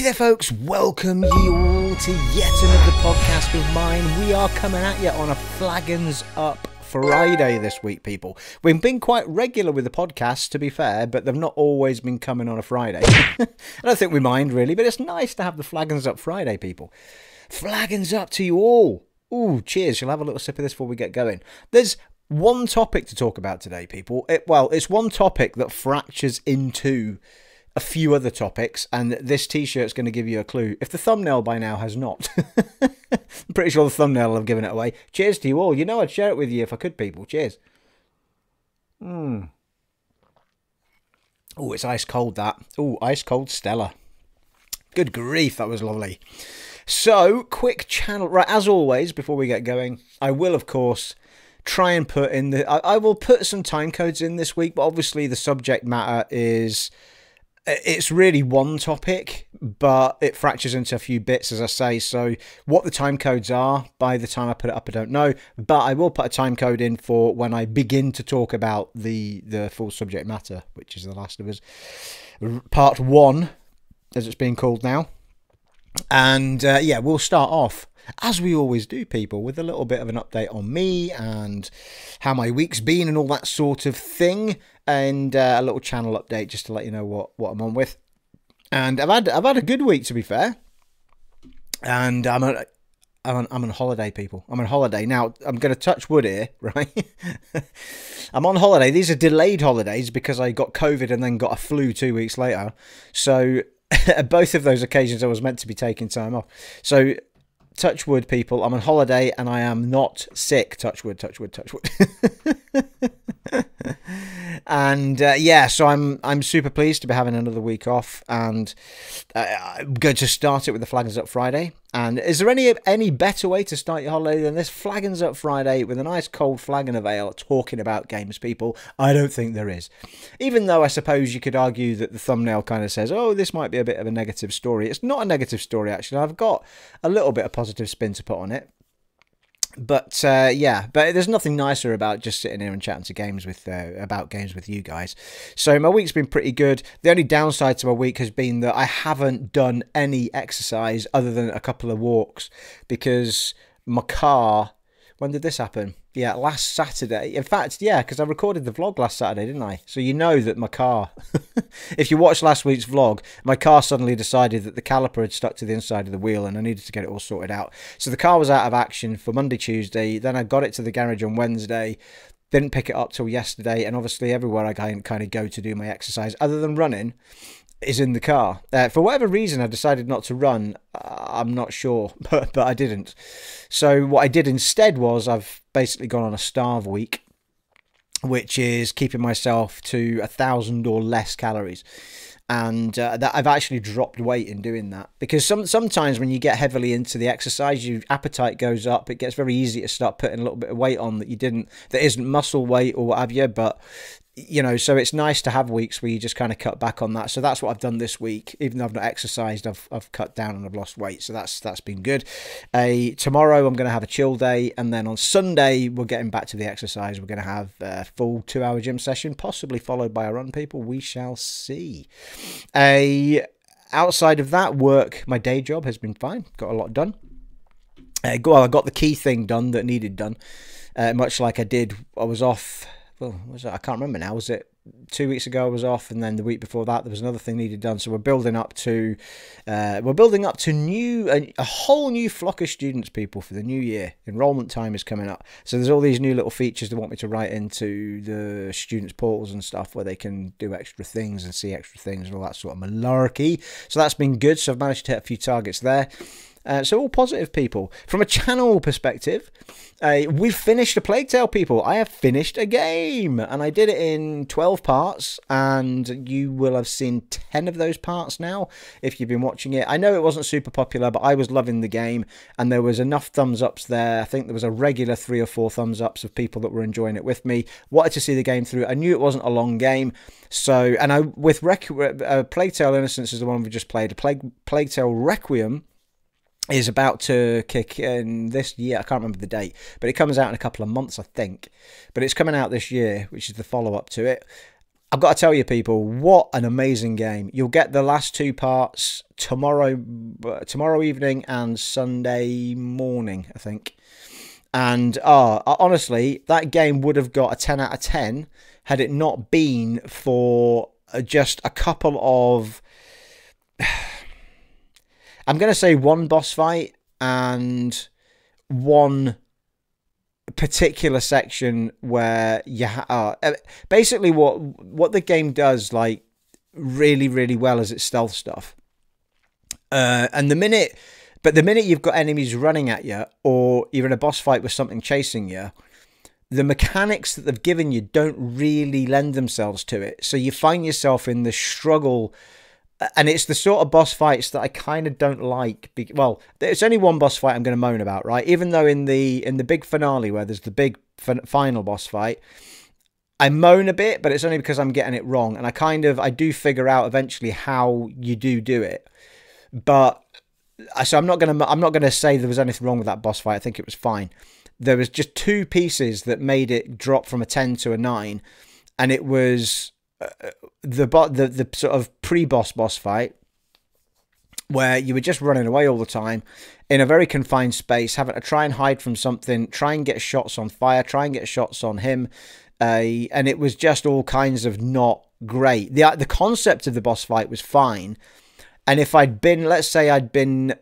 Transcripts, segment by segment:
Hey there, folks. Welcome you all to yet another podcast of mine. We are coming at you on a Flagons Up Friday this week, people. We've been quite regular with the podcast, to be fair, but they've not always been coming on a Friday. I don't think we mind, really, but it's nice to have the Flagons Up Friday, people. Flagons up to you all. Ooh, cheers. You'll have a little sip of this before we get going. There's one topic to talk about today, people. It, well, it's one topic that fractures into a few other topics, and this t-shirt's going to give you a clue. If the thumbnail by now has not, I'm pretty sure the thumbnail will have given it away. Cheers to you all. You know I'd share it with you if I could, people. Cheers. Hmm. Oh, it's ice cold that. Oh, ice cold Stella. Good grief, that was lovely. So, quick channel. Right, as always, before we get going, I will, of course, try and put in the. I, I will put some time codes in this week, but obviously the subject matter is it's really one topic, but it fractures into a few bits, as I say. So, what the time codes are by the time I put it up, I don't know. But I will put a time code in for when I begin to talk about the the full subject matter, which is The Last of Us, part one, as it's being called now. And uh, yeah, we'll start off as we always do, people, with a little bit of an update on me and how my week's been and all that sort of thing, and uh, a little channel update just to let you know what what I'm on with. And I've had I've had a good week to be fair, and I'm a, I'm on, I'm on holiday, people. I'm on holiday now. I'm going to touch wood here, right? I'm on holiday. These are delayed holidays because I got COVID and then got a flu two weeks later. So both of those occasions I was meant to be taking time off. So touch wood, people. I'm on holiday and I am not sick. Touch wood, touch wood, touch wood. and uh, yeah, so I'm I'm super pleased to be having another week off, and uh, I'm going to start it with the Flagons Up Friday. And is there any any better way to start your holiday than this Flagons Up Friday with a nice cold flagon of ale talking about games, people? I don't think there is. Even though I suppose you could argue that the thumbnail kind of says, oh, this might be a bit of a negative story. It's not a negative story, actually. I've got a little bit of positive spin to put on it but uh, yeah, but there's nothing nicer about just sitting here and chatting to games with uh, about games with you guys. So my week's been pretty good. The only downside to my week has been that I haven't done any exercise other than a couple of walks because my car. When did this happen? Yeah, last Saturday. In fact, yeah, because I recorded the vlog last Saturday, didn't I? So you know that my car, if you watched last week's vlog, my car suddenly decided that the caliper had stuck to the inside of the wheel and I needed to get it all sorted out. So the car was out of action for Monday, Tuesday. Then I got it to the garage on Wednesday. Didn't pick it up till yesterday. And obviously, everywhere I kind of go to do my exercise, other than running, is in the car. Uh, for whatever reason, I decided not to run. Uh, I'm not sure, but but I didn't. So what I did instead was I've basically gone on a starve week, which is keeping myself to a thousand or less calories. And uh, that I've actually dropped weight in doing that because some sometimes when you get heavily into the exercise, your appetite goes up. It gets very easy to start putting a little bit of weight on that you didn't, that isn't muscle weight or what have you. But you know, so it's nice to have weeks where you just kind of cut back on that. So that's what I've done this week. Even though I've not exercised, I've, I've cut down and I've lost weight. So that's that's been good. Uh, tomorrow I'm going to have a chill day, and then on Sunday we're getting back to the exercise. We're going to have a full two hour gym session, possibly followed by a run. People, we shall see. A uh, outside of that, work my day job has been fine. Got a lot done. Uh, well, I got the key thing done that needed done. Uh, much like I did, I was off well, was it? I can't remember now. Was it two weeks ago? I was off, and then the week before that there was another thing needed done. So we're building up to, uh, we're building up to new a, a, whole new flock of students, people for the new year. Enrollment time is coming up, so there's all these new little features they want me to write into the students' portals and stuff where they can do extra things and see extra things and all that sort of malarkey. So that's been good. So I've managed to hit a few targets there. Uh, so all positive people. From a channel perspective, uh, we've finished a Plague Tale, people. I have finished a game, and I did it in 12 parts, and you will have seen 10 of those parts now if you've been watching it. I know it wasn't super popular, but I was loving the game, and there was enough thumbs ups there. I think there was a regular three or four thumbs ups of people that were enjoying it with me. Wanted to see the game through. I knew it wasn't a long game, so and I with Rec- uh, Plague Tale Innocence is the one we just played. Plague Plague Tale Requiem is about to kick in this year. I can't remember the date, but it comes out in a couple of months, I think. But it's coming out this year, which is the follow up to it. I've got to tell you, people, what an amazing game! You'll get the last two parts tomorrow, uh, tomorrow evening and Sunday morning, I think. And uh, honestly, that game would have got a 10 out of 10 had it not been for uh, just a couple of. I'm going to say one boss fight and one particular section where you ha- uh, basically what what the game does like really really well is its stealth stuff. Uh, and the minute but the minute you've got enemies running at you or you're in a boss fight with something chasing you the mechanics that they've given you don't really lend themselves to it. So you find yourself in the struggle and it's the sort of boss fights that I kind of don't like. Well, there's only one boss fight I'm going to moan about, right? Even though in the in the big finale where there's the big final boss fight, I moan a bit, but it's only because I'm getting it wrong, and I kind of I do figure out eventually how you do do it. But uh, so I'm not gonna I'm not gonna say there was anything wrong with that boss fight. I think it was fine. There was just two pieces that made it drop from a ten to a nine, and it was the the the sort of pre-boss boss fight where you were just running away all the time in a very confined space, having to try and hide from something, try and get shots on fire, try and get shots on him, uh, and it was just all kinds of not great. the The concept of the boss fight was fine, and if I'd been, let's say, I'd been.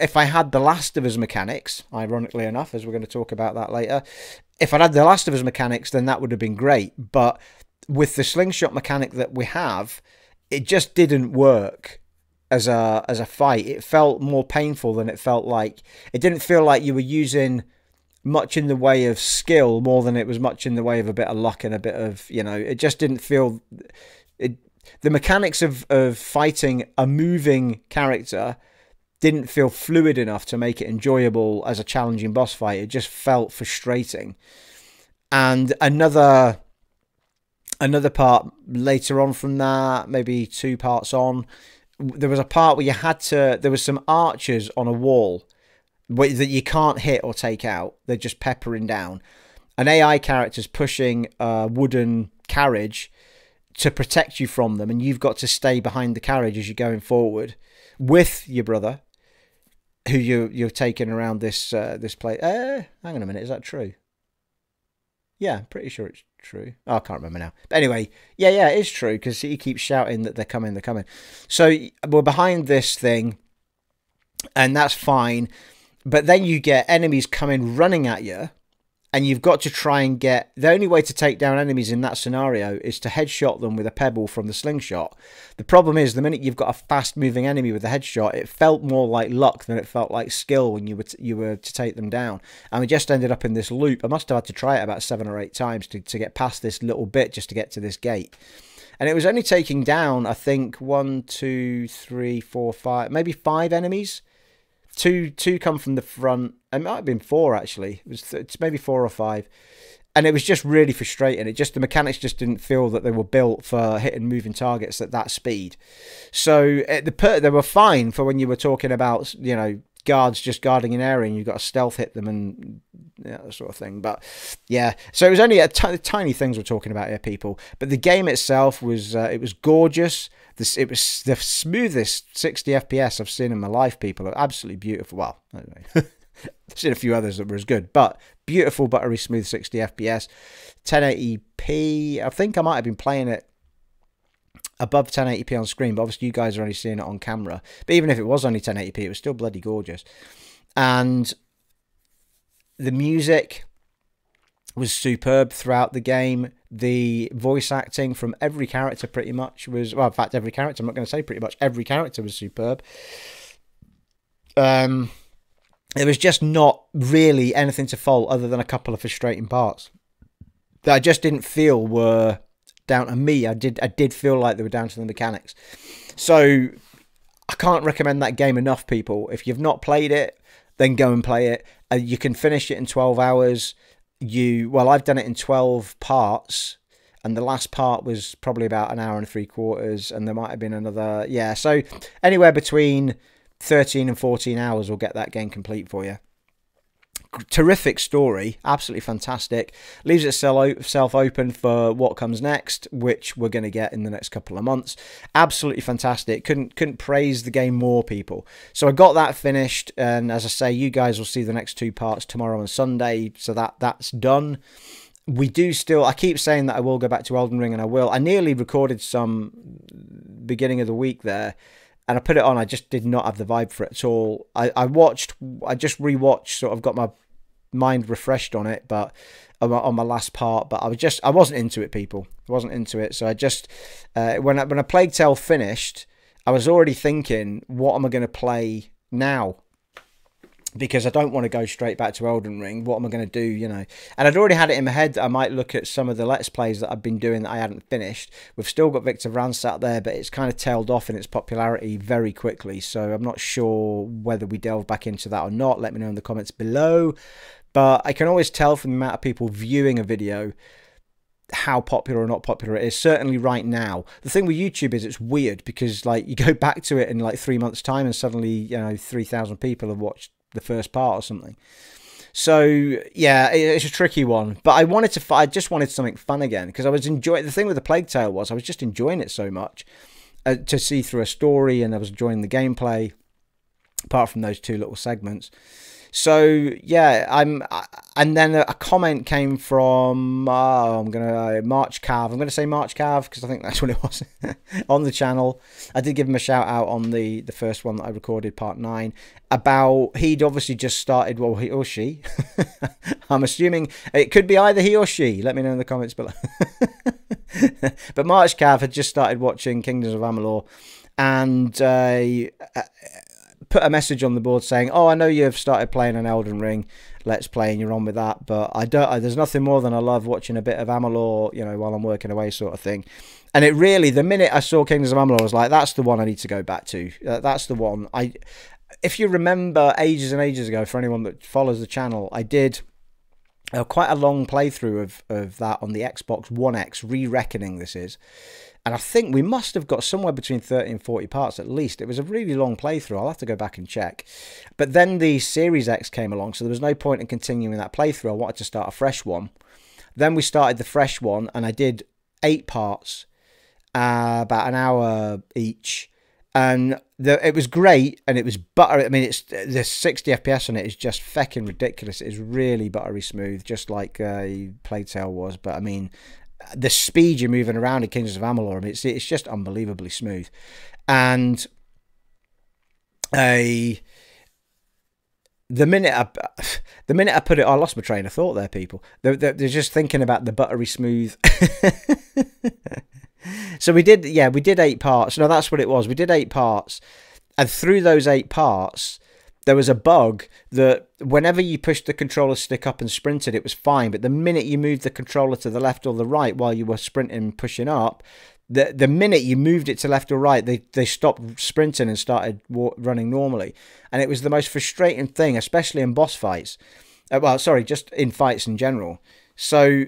If I had the Last of Us mechanics, ironically enough, as we're going to talk about that later, if I'd had the Last of Us mechanics, then that would have been great. But with the slingshot mechanic that we have, it just didn't work as a as a fight. It felt more painful than it felt like. It didn't feel like you were using much in the way of skill more than it was much in the way of a bit of luck and a bit of you know. It just didn't feel. It the mechanics of of fighting a moving character didn't feel fluid enough to make it enjoyable as a challenging boss fight. It just felt frustrating. And another another part later on from that, maybe two parts on, there was a part where you had to. There was some archers on a wall that you can't hit or take out. They're just peppering down. An AI character's pushing a wooden carriage to protect you from them, and you've got to stay behind the carriage as you're going forward with your brother, who you you're taking around this uh, this place. Uh, hang on a minute, is that true? Yeah, pretty sure it's true. Oh, I can't remember now. But anyway, yeah, yeah, it is true because he keeps shouting that they're coming, they're coming. So we're behind this thing, and that's fine. But then you get enemies coming running at you and you've got to try and get the only way to take down enemies in that scenario is to headshot them with a pebble from the slingshot. The problem is the minute you've got a fast moving enemy with a headshot, it felt more like luck than it felt like skill when you were you were to take them down. And we just ended up in this loop. I must have had to try it about seven or eight times to, to get past this little bit just to get to this gate. And it was only taking down, I think, one, two, three, four, five, maybe five enemies Two two come from the front. It might have been four actually. It was it's maybe four or five, and it was just really frustrating. It just the mechanics just didn't feel that they were built for hitting moving targets at that speed. So eh, the they were fine for when you were talking about you know guards just guarding an area and you've got to stealth hit them and that sort of thing. But yeah, so it was only a tiny things we're talking about here, people. But the game itself was uh, it was gorgeous. This it was the smoothest 60 FPS I've seen in my life. People are absolutely beautiful. Well, anyway. I've seen a few others that were as good, but beautiful, buttery smooth 60 FPS, 1080p. I think I might have been playing it above 1080p on screen, but obviously you guys are only seeing it on camera. But even if it was only 1080p, it was still bloody gorgeous. And the music was superb throughout the game. The voice acting from every character pretty much was well, in fact, every character. I'm not going to say pretty much every character was superb. Um, there was just not really anything to fault other than a couple of frustrating parts that I just didn't feel were down to me. I did I did feel like they were down to the mechanics. So I can't recommend that game enough, people. If you've not played it, then go and play it. Uh, you can finish it in 12 hours. You well, I've done it in 12 parts, and the last part was probably about an hour and three quarters, and there might have been another yeah. So anywhere between 13 and 14 hours will get that game complete for you. Terrific story, absolutely fantastic. Leaves itself open for what comes next, which we're going to get in the next couple of months. Absolutely fantastic. Couldn't couldn't praise the game more, people. So I got that finished, and as I say, you guys will see the next two parts tomorrow and Sunday. So that that's done. We do still. I keep saying that I will go back to Elden Ring, and I will. I nearly recorded some beginning of the week there and I put it on. I just did not have the vibe for it at all. I, I watched, I just rewatched, sort of got my mind refreshed on it, but on my last part, but I was just I wasn't into it, people. I wasn't into it, so I just uh, when I, when a Plague Tale finished, I was already thinking, what am I going to play now? Because I don't want to go straight back to Elden Ring. What am I going to do? You know, and I'd already had it in my head that I might look at some of the Let's Plays that I've been doing that I hadn't finished. We've still got Victor Vran sat there, but it's kind of tailed off in its popularity very quickly. So I'm not sure whether we delve back into that or not. Let me know in the comments below. But I can always tell from the amount of people viewing a video how popular or not popular it is certainly right now the thing with youtube is it's weird because like you go back to it in like three months time and suddenly you know 3000 people have watched the first part or something. So yeah it's a tricky one but i wanted to i just wanted something fun again because i was enjoying the thing with the plague tale was i was just enjoying it so much uh, to see through a story and i was enjoying the gameplay apart from those two little segments so yeah, I'm, and then a comment came from oh, I'm gonna uh, March Cav. I'm gonna say March Cav because I think that's what it was on the channel. I did give him a shout out on the the first one that I recorded, part nine. About he'd obviously just started. Well, he or she. I'm assuming it could be either he or she. Let me know in the comments below. but March Cav had just started watching Kingdoms of Amalur, and uh, put a message on the board saying, "Oh, I know you've started playing an Elden Ring, let's play, and you're on with that, but I don't. I, there's nothing more than I love watching a bit of Amalur, you know, while I'm working away, sort of thing." And it really, the minute I saw Kingdoms of Amalur, I was like, "That's the one I need to go back to. Uh, that's the one." I, if you remember, ages and ages ago, for anyone that follows the channel, I did. Uh, quite a long playthrough of, of that on the Xbox One X, re reckoning this is and I think we must have got somewhere between 30 and 40 parts at least. It was a really long playthrough. I'll have to go back and check. But then the Series X came along, so there was no point in continuing that playthrough. I wanted to start a fresh one. Then we started the fresh one, and I did eight parts, uh, about an hour each. And the, it was great, and it was butter. I mean, it's the 60 FPS on it is just fecking ridiculous. It is really buttery smooth, just like uh, Plague was. But I mean, the speed you're moving around in Kings of Amalur, it's it's just unbelievably smooth, and a the minute I the minute I put it, I lost my train of thought. There, people, they're, they're, they're just thinking about the buttery smooth. so we did, yeah, we did eight parts. No, that's what it was. We did eight parts, and through those eight parts, there was a bug that whenever you pushed the controller stick up and sprinted, it was fine. But the minute you moved the controller to the left or the right while you were sprinting and pushing up, the the minute you moved it to left or right, they they stopped sprinting and started running normally. And it was the most frustrating thing, especially in boss fights. Uh, well, sorry, just in fights in general. So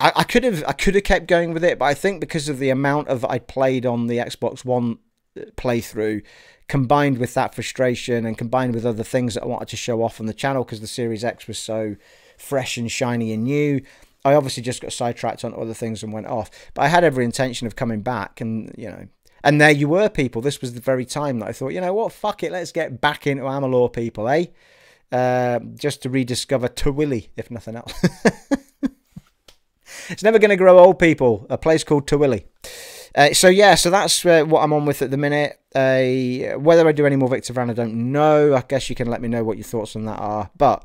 I, could have I could have kept going with it, but I think because of the amount of I played on the Xbox One uh, playthrough combined with that frustration and combined with other things that I wanted to show off on the channel because the Series X was so fresh and shiny and new. I obviously just got sidetracked on other things and went off. But I had every intention of coming back and, you know, and there you were, people. This was the very time that I thought, you know what, fuck it, let's get back into Amalur, people, eh? Uh, just to rediscover Tawili, if nothing else. it's never going to grow old, people. A place called Tawili. Uh, so yeah, so that's uh, what I'm on with at the minute. Uh, whether I do any more Victor Vran, I don't know. I guess you can let me know what your thoughts on that are. But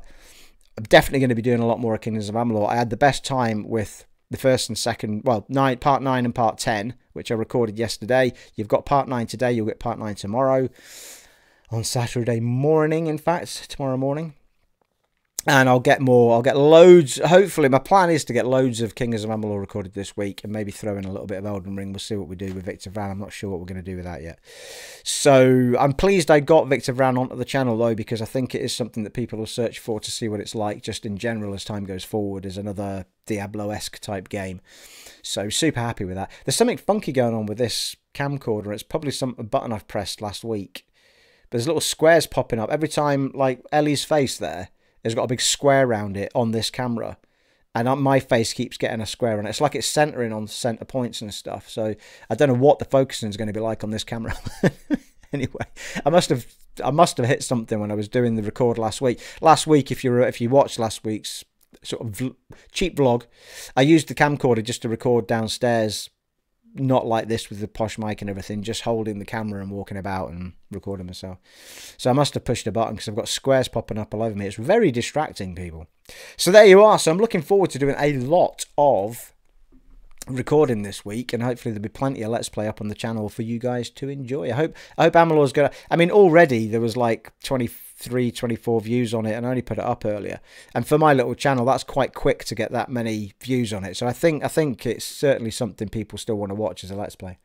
I'm definitely going to be doing a lot more of Kingdoms of Amalur. I had the best time with the first and second, well, nine, part nine and part ten, which I recorded yesterday. You've got part nine today. You'll get part nine tomorrow on Saturday morning. In fact, tomorrow morning and I'll get more. I'll get loads. Hopefully, my plan is to get loads of Kingdoms of Amalur recorded this week, and maybe throw in a little bit of Elden Ring. We'll see what we do with Victor Vran. I'm not sure what we're going to do with that yet. So I'm pleased I got Victor Vran onto the channel though, because I think it is something that people will search for to see what it's like, just in general as time goes forward, as another Diablo-esque type game. So super happy with that. There's something funky going on with this camcorder. It's probably some button I've pressed last week. There's little squares popping up every time, like Ellie's face there has got a big square around it on this camera. And my face keeps getting a square on it. It's like it's centering on center points and stuff. So I don't know what the focusing is going to be like on this camera. anyway, I must have I must have hit something when I was doing the record last week. Last week, if you if you watched last week's sort of cheap vlog, I used the camcorder just to record downstairs, not like this with the posh mic and everything, just holding the camera and walking about and recording myself. So I must have pushed a button because I've got squares popping up all over me. It's very distracting, people. So there you are. So I'm looking forward to doing a lot of recording this week and hopefully there'll be plenty of let's play up on the channel for you guys to enjoy i hope i hope amalur's gonna i mean already there was like 23 24 views on it and i only put it up earlier and for my little channel that's quite quick to get that many views on it so i think i think it's certainly something people still want to watch as a let's play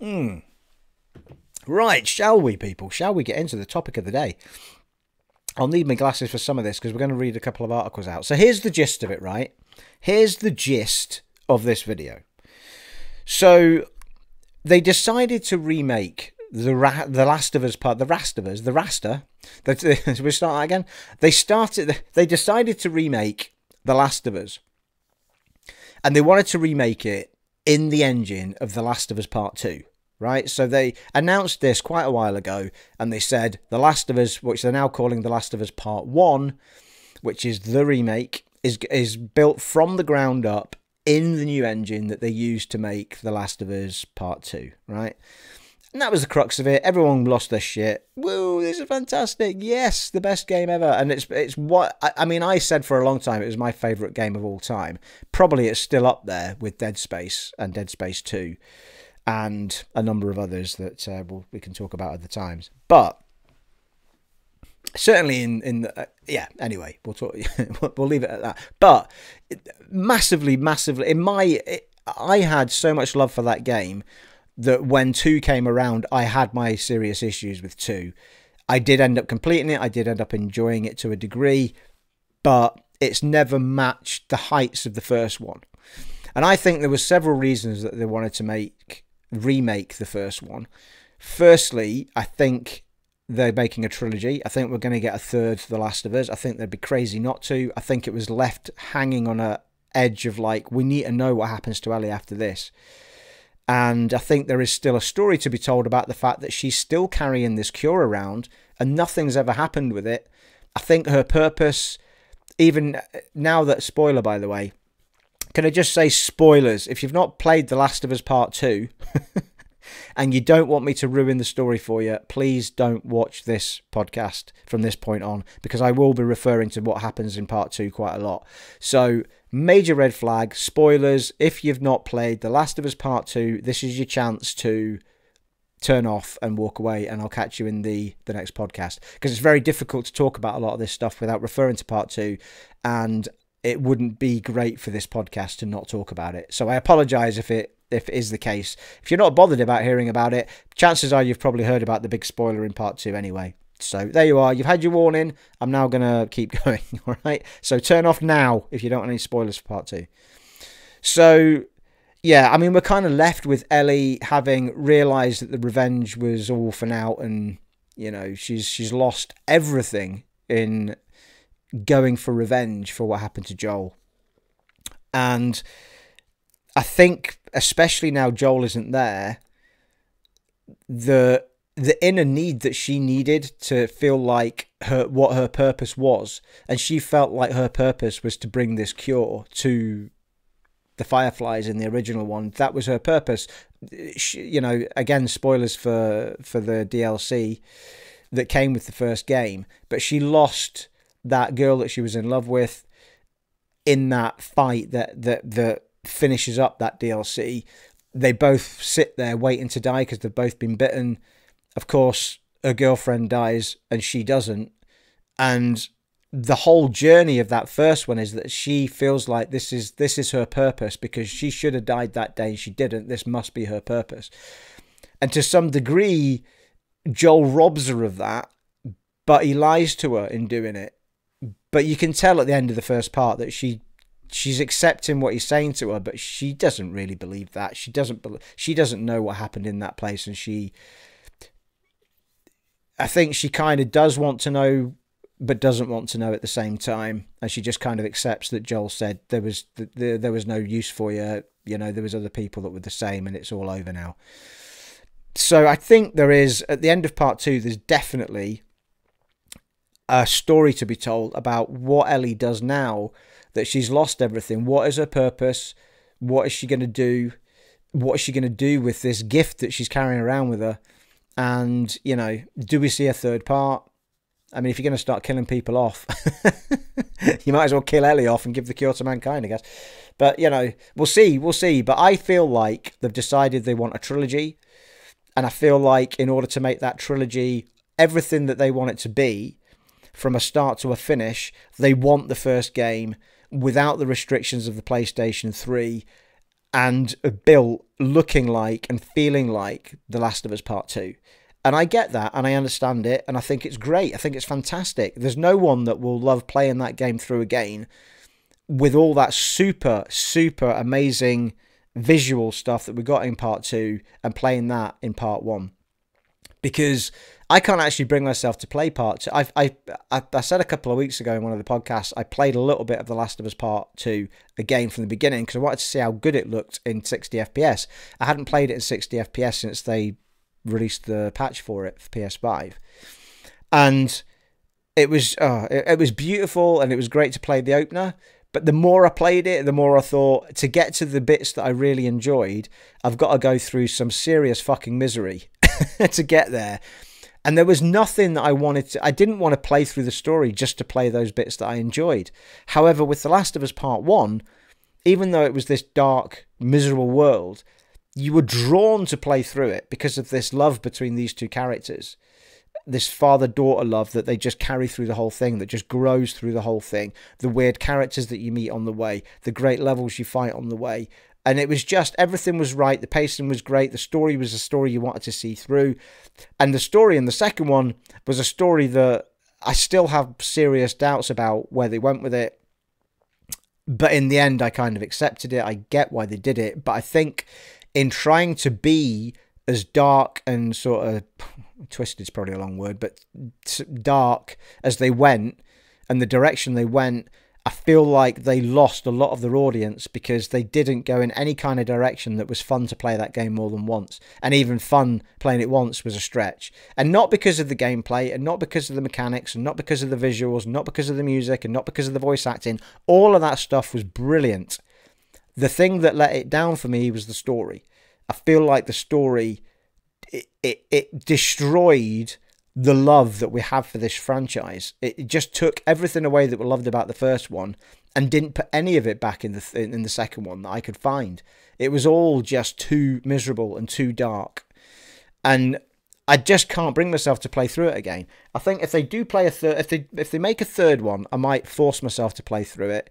Hmm. Right, shall we, people? Shall we get into the topic of the day? I'll need my glasses for some of this because we're going to read a couple of articles out. So here's the gist of it, right? Here's the gist of this video. So they decided to remake the Ra- the Last of Us part, the Last of Us, the Raster. The, we start again. They started. They decided to remake the Last of Us, and they wanted to remake it in the engine of the Last of Us Part Two right? So they announced this quite a while ago, and they said The Last of Us, which they're now calling The Last of Us Part One, which is the remake, is is built from the ground up in the new engine that they used to make The Last of Us Part Two, right? And that was the crux of it. Everyone lost their shit. Woo, this is fantastic. Yes, the best game ever. And it's it's what I, I mean, I said for a long time it was my favourite game of all time. Probably it's still up there with Dead Space and Dead Space 2 and a number of others that uh, we'll, we can talk about at the times. But certainly in in the, uh, yeah. Anyway, we'll talk. we'll leave it at that. But massively, massively in my, I had so much love for that game that when two came around, I had my serious issues with two. I did end up completing it. I did end up enjoying it to a degree, but it's never matched the heights of the first one. And I think there were several reasons that they wanted to make remake the first one. Firstly, I think they're making a trilogy. I think we're going to get a third The Last of Us. I think they'd be crazy not to. I think it was left hanging on a edge of like we need to know what happens to Ellie after this. And I think there is still a story to be told about the fact that she's still carrying this cure around and nothing's ever happened with it. I think her purpose, even uh, now that, spoiler by the way, can I just say spoilers? If you've not played The Last of Us Part 2 and you don't want me to ruin the story for you, please don't watch this podcast from this point on because I will be referring to what happens in Part 2 quite a lot. So, major red flag, spoilers. If you've not played The Last of Us Part 2, this is your chance to turn off and walk away and I'll catch you in the the next podcast because it's very difficult to talk about a lot of this stuff without referring to part 2 and it wouldn't be great for this podcast to not talk about it. So I apologize if it if it is the case. If you're not bothered about hearing about it, chances are you've probably heard about the big spoiler in part 2 anyway. So there you are. You've had your warning. I'm now going to keep going, all right? So turn off now if you don't want any spoilers for part 2. So yeah, I mean we're kind of left with Ellie having realized that the revenge was all for now and you know, she's she's lost everything in going for revenge for what happened to Joel. And I think, especially now Joel isn't there, the the inner need that she needed to feel like her what her purpose was, and she felt like her purpose was to bring this cure to the Fireflies in the original one. That was her purpose. She, you know, again, spoilers for for the DLC that came with the first game, but she lost that girl that she was in love with in that fight that that that finishes up that DLC. They both sit there waiting to die because they've both been bitten. Of course, her girlfriend dies and she doesn't. And the whole journey of that first one is that she feels like this is this is her purpose because she should have died that day and she didn't. This must be her purpose. And to some degree, Joel robs her of that, but he lies to her in doing it but you can tell at the end of the first part that she she's accepting what he's saying to her, but she doesn't really believe that. She doesn't believe, she doesn't know what happened in that place, and she I think she kind of does want to know, but doesn't want to know at the same time, and she just kind of accepts that Joel said there was there, there was no use for you. You know, there was other people that were the same, and it's all over now. So I think there is at the end of part two. There's definitely a story to be told about what Ellie does now that she's lost everything. What is her purpose? What is she going to do? What is she going to do with this gift that she's carrying around with her? And, you know, do we see a third part? I mean, if you're going to start killing people off, you might as well kill Ellie off and give the cure to mankind, I guess. But, you know, we'll see, we'll see. But I feel like they've decided they want a trilogy. And I feel like in order to make that trilogy everything that they want it to be, from a start to a finish, they want the first game without the restrictions of the PlayStation 3 and built looking like and feeling like The Last of Us Part 2. And I get that and I understand it and I think it's great. I think it's fantastic. There's no one that will love playing that game through again with all that super, super amazing visual stuff that we got in part two and playing that in part one. Because I can't actually bring myself to play part two. I, I, I said a couple of weeks ago in one of the podcasts, I played a little bit of The Last of Us Part 2 game from the beginning because I wanted to see how good it looked in 60 FPS. I hadn't played it in 60 FPS since they released the patch for it for PS5. And it was oh, it, it was beautiful and it was great to play the opener. But the more I played it, the more I thought to get to the bits that I really enjoyed, I've got to go through some serious fucking misery to get there. And there was nothing that I wanted to, I didn't want to play through the story just to play those bits that I enjoyed. However, with The Last of Us Part 1, even though it was this dark, miserable world, you were drawn to play through it because of this love between these two characters. This father daughter love that they just carry through the whole thing, that just grows through the whole thing. The weird characters that you meet on the way, the great levels you fight on the way, and it was just everything was right. The pacing was great. The story was a story you wanted to see through. And the story in the second one was a story that i still have serious doubts about where they went with it. But in the end i kind of accepted it. I get why they did it. But i think in trying to be as dark and sort of twisted is probably a long word but dark as they went and the direction they went I feel like they lost a lot of their audience because they didn't go in any kind of direction that was fun to play that game more than once. And even fun playing it once was a stretch. And not because of the gameplay, and not because of the mechanics, and not because of the visuals, not because of the music, and not because of the voice acting. All of that stuff was brilliant. The thing that let it down for me was the story. I feel like the story it, it, it destroyed the love that we have for this franchise. It just took everything away that we loved about the first one and didn't put any of it back in the th- in the second one that I could find. It was all just too miserable and too dark. And I just can't bring myself to play through it again. I think if they do play a third if they if they make a third one, I might force myself to play through it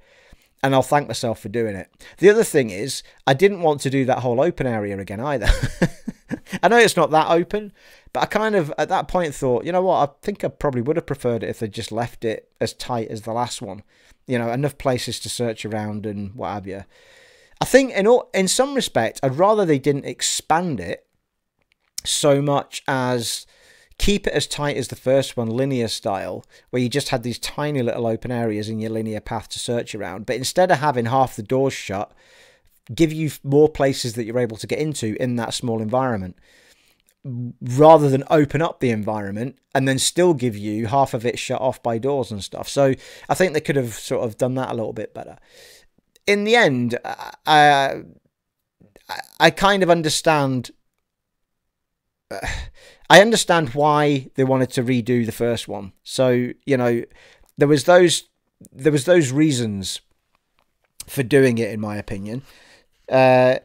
and I'll thank myself for doing it. The other thing is, I didn't want to do that whole open area again either. I know it's not that open, but I kind of at that point thought, you know what, I think I probably would have preferred it if they just left it as tight as the last one. You know, enough places to search around and what have you. I think in all, in some respect, I'd rather they didn't expand it so much as keep it as tight as the first one, linear style, where you just had these tiny little open areas in your linear path to search around. But instead of having half the doors shut, give you more places that you're able to get into in that small environment rather than open up the environment and then still give you half of it shut off by doors and stuff. So I think they could have sort of done that a little bit better. In the end, I, I kind of understand. I understand why they wanted to redo the first one. So you know, there was those there was those reasons for doing it, in my opinion. Uh,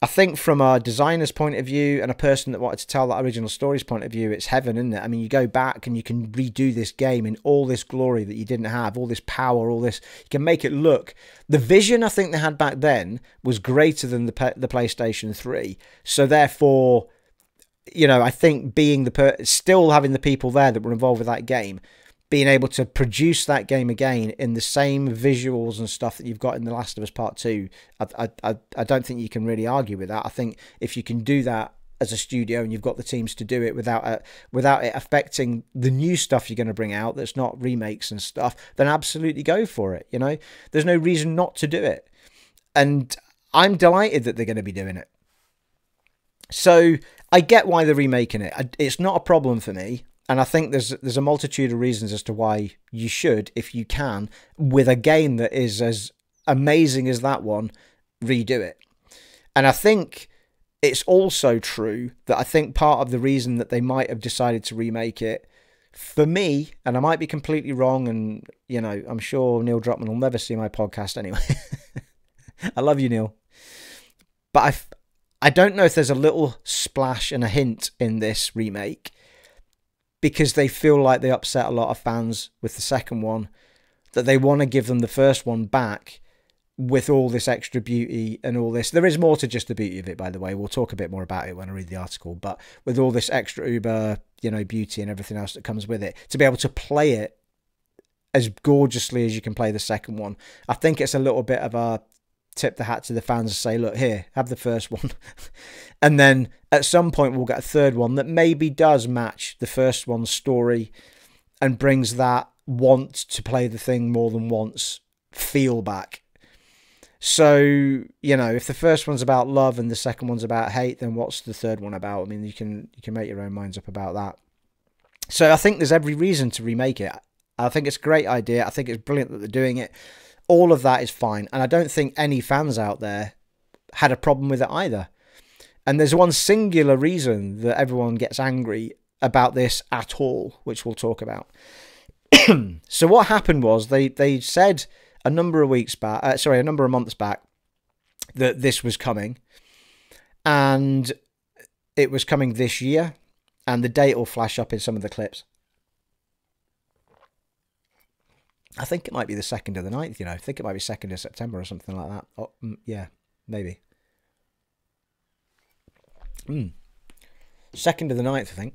I think from a designer's point of view and a person that wanted to tell that original story's point of view, it's heaven, isn't it? I mean, you go back and you can redo this game in all this glory that you didn't have, all this power, all this. You can make it look. The vision I think they had back then was greater than the the PlayStation 3. So therefore, you know, I think being the per- still having the people there that were involved with that game being able to produce that game again in the same visuals and stuff that you've got in The Last of Us Part 2, I, I, I don't think you can really argue with that. I think if you can do that as a studio and you've got the teams to do it without a, without it affecting the new stuff you're going to bring out that's not remakes and stuff, then absolutely go for it. You know, there's no reason not to do it, and I'm delighted that they're going to be doing it. So I get why they're remaking it. It's not a problem for me. And I think there's there's a multitude of reasons as to why you should, if you can, with a game that is as amazing as that one, redo it. And I think it's also true that I think part of the reason that they might have decided to remake it, for me, and I might be completely wrong, and you know, I'm sure Neil Druckmann will never see my podcast anyway. I love you, Neil. But I, I don't know if there's a little splash and a hint in this remake because they feel like they upset a lot of fans with the second one, that they want to give them the first one back with all this extra beauty and all this. There is more to just the beauty of it, by the way. We'll talk a bit more about it when I read the article. But with all this extra uber, you know, beauty and everything else that comes with it, to be able to play it as gorgeously as you can play the second one, I think it's a little bit of a tip the hat to the fans and say, look, here, have the first one. and then at some point, we'll get a third one that maybe does match the first one's story and brings that want to play the thing more than once feel back. So, you know, if the first one's about love and the second one's about hate, then what's the third one about? I mean, you can you can make your own minds up about that. So I think there's every reason to remake it. I think it's a great idea. I think it's brilliant that they're doing it all of that is fine. And I don't think any fans out there had a problem with it either. And there's one singular reason that everyone gets angry about this at all, which we'll talk about. so what happened was they they said a number of weeks back, uh, sorry, a number of months back, that this was coming, and it was coming this year, and the date will flash up in some of the clips. I think it might be the second of the 9th, you know. I think it might be second of September or something like that. Oh, mm, yeah, maybe. Mm. Second of the 9th, I think.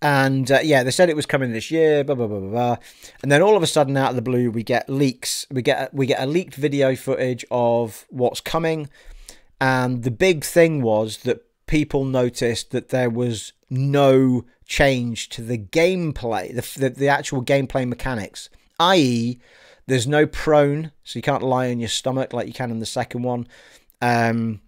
And uh, yeah, they said it was coming this year, blah blah blah blah blah. And then all of a sudden, out of the blue, we get leaks. We get we get a leaked video footage of what's coming. And the big thing was that people noticed that there was no change to the gameplay, the, the, the actual gameplay mechanics, i.e., there's no prone, so you can't lie on your stomach like you can in the second one. Um,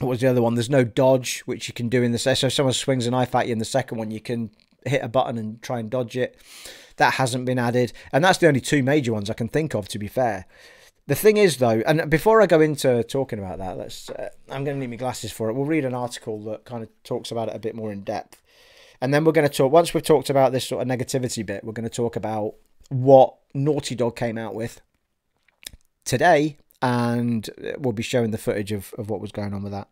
what was the other one? There's no dodge, which you can do in the so if someone swings a knife at you in the second one, you can hit a button and try and dodge it. That hasn't been added, and that's the only two major ones I can think of. To be fair, the thing is, though, and before I go into talking about that, let's. Uh, I'm going to need my glasses for it. We'll read an article that kind of talks about it a bit more in depth, and then we're going to talk. Once we've talked about this sort of negativity bit, we're going to talk about what Naughty Dog came out with today, and we'll be showing the footage of, of what was going on with that.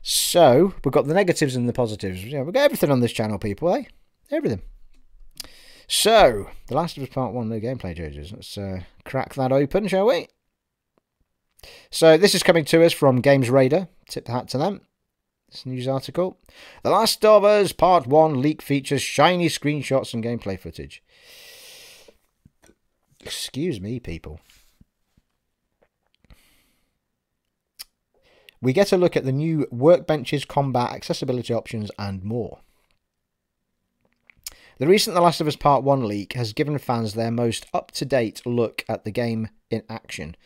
So we've got the negatives and the positives. Yeah, we've got everything on this channel, people. Eh? Everything. So, The Last of Us Part 1, no gameplay judges. Let's uh, crack that open, shall we? So, this is coming to us from Games Radar. Tip the hat to them. News article. The Last of Us Part 1 leak features shiny screenshots and gameplay footage. Excuse me, people. We get a look at the new workbenches, combat, accessibility options, and more. The recent The Last of Us Part 1 leak has given fans their most up to date look at the game in action.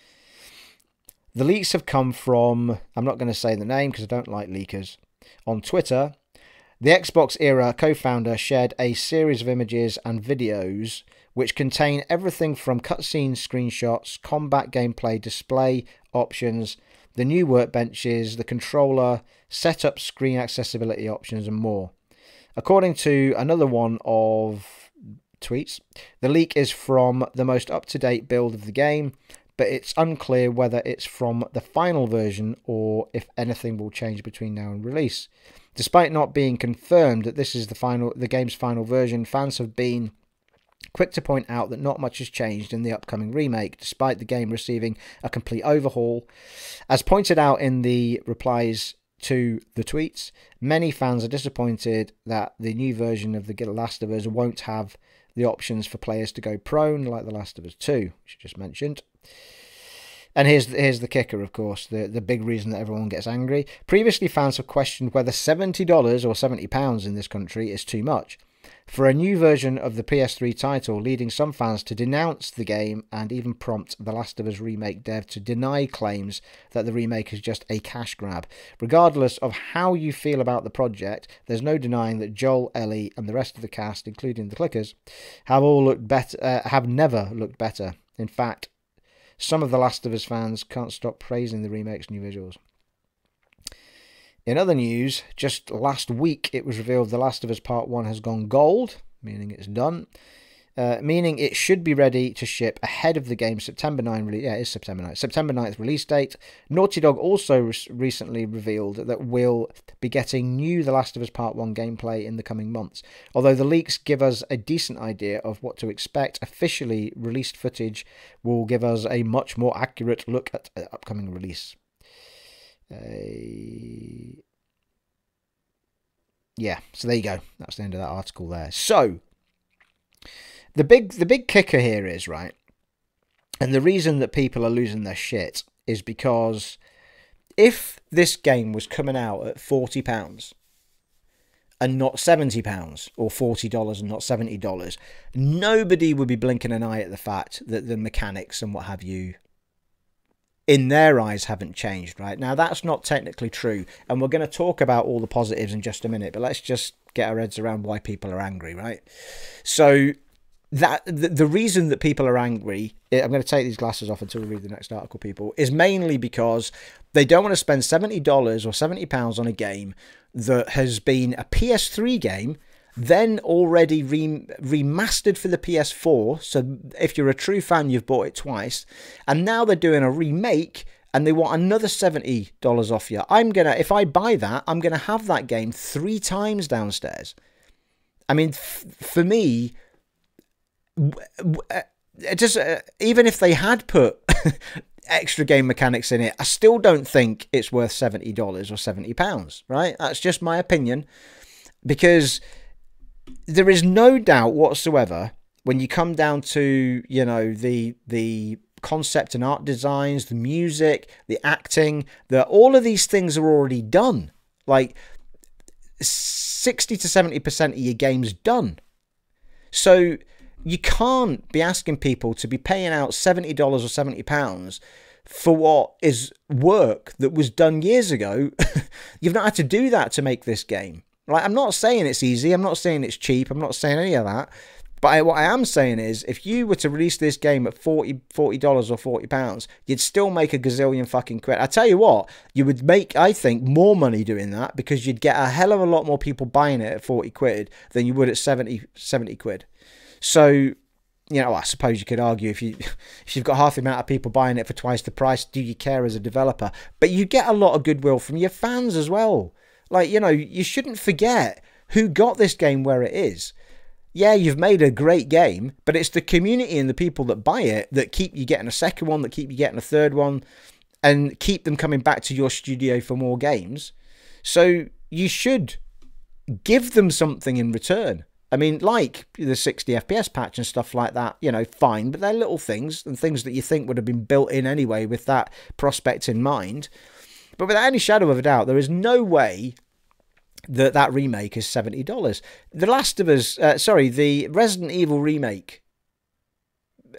The leaks have come from, I'm not going to say the name because I don't like leakers, on Twitter. The Xbox era co founder shared a series of images and videos which contain everything from cutscene screenshots, combat gameplay, display options, the new workbenches, the controller, setup screen accessibility options, and more. According to another one of tweets, the leak is from the most up to date build of the game, but it's unclear whether it's from the final version or if anything will change between now and release. Despite not being confirmed that this is the final the game's final version, fans have been quick to point out that not much has changed in the upcoming remake, despite the game receiving a complete overhaul. As pointed out in the replies to the tweets. Many fans are disappointed that the new version of The Last of Us won't have the options for players to go prone like The Last of Us 2, which I just mentioned. And here's here's the kicker, of course, the the big reason that everyone gets angry. Previously, fans have questioned whether seventy dollars or seventy pounds in this country is too much for a new version of the PS3 title, leading some fans to denounce the game and even prompt The Last of Us remake dev to deny claims that the remake is just a cash grab. Regardless of how you feel about the project, there's no denying that Joel, Ellie, and the rest of the cast, including the Clickers, have all looked better. Uh, have never looked better. In fact, some of The Last of Us fans can't stop praising the remake's new visuals. In other news, just last week it was revealed The Last of Us Part 1 has gone gold, meaning it's done. Uh, meaning it should be ready to ship ahead of the game's September 9 release. Yeah, it is September 9th. September 9th release date. Naughty Dog also re- recently revealed that we'll be getting new The Last of Us Part 1 gameplay in the coming months. Although the leaks give us a decent idea of what to expect, officially released footage will give us a much more accurate look at uh, upcoming release. Uh, yeah, so there you go. That's the end of that article there. So the big the big kicker here is right, and the reason that people are losing their shit is because if this game was coming out at forty pounds and not seventy pounds or forty dollars and not seventy dollars, nobody would be blinking an eye at the fact that the mechanics and what have you in their eyes haven't changed, right? Now, that's not technically true. And we're going to talk about all the positives in just a minute, but let's just get our heads around why people are angry, right? So, that the, the reason that people are angry, eh, I'm going to take these glasses off until we read the next article, people, is mainly because they don't want to spend $70 or £70 on a game that has been a PS3 game then already re- remastered for the PS4. So if you're a true fan, you've bought it twice. And now they're doing a remake and they want another $70 off you. I'm going to, if I buy that, I'm going to have that game three times downstairs. I mean, for me, uh, just uh, even if they had put extra game mechanics in it, I still don't think it's worth $70 or £70, right? That's just my opinion. Because there is no doubt whatsoever when you come down to you know the the concept and art designs, the music, the acting, that all of these things are already done. Like 60 to 70% of your game's done. So you can't be asking people to be paying out $70 or £70 for what is work that was done years ago. You've not had to do that to make this game. Like, I'm not saying it's easy. I'm not saying it's cheap. I'm not saying any of that. But I, what I am saying is, if you were to release this game at 40 dollars or forty pounds, you'd still make a gazillion fucking quid. I tell you what, you would make, I think, more money doing that because you'd get a hell of a lot more people buying it at forty quid than you would at 70, 70 quid. So, you know, I suppose you could argue if you if you've got half the amount of people buying it for twice the price, do you care as a developer? But you get a lot of goodwill from your fans as well. Like, you know, you shouldn't forget who got this game where it is. Yeah, you've made a great game, but it's the community and the people that buy it that keep you getting a second one, that keep you getting a third one, and keep them coming back to your studio for more games. So you should give them something in return. I mean, like the 60 FPS patch and stuff like that, you know, fine, but they're little things and things that you think would have been built in anyway with that prospect in mind. But without any shadow of a doubt, there is no way that that remake is seventy dollars. The Last of Us, uh, sorry, the Resident Evil remake,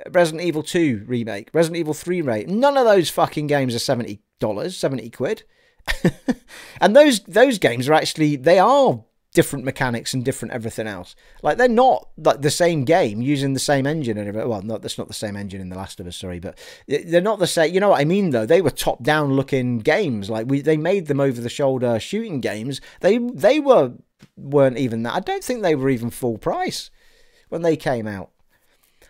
Resident Evil Two remake, Resident Evil Three remake. None of those fucking games are seventy dollars, seventy quid. and those those games are actually they are different mechanics and different everything else. Like they're not like the same game using the same engine and everything. Well, not that's not the same engine in The Last of Us, sorry, but they're not the same. You know what I mean? Though they were top down looking games. Like we they made them over the shoulder shooting games. They they were weren't even that. I don't think they were even full price when they came out.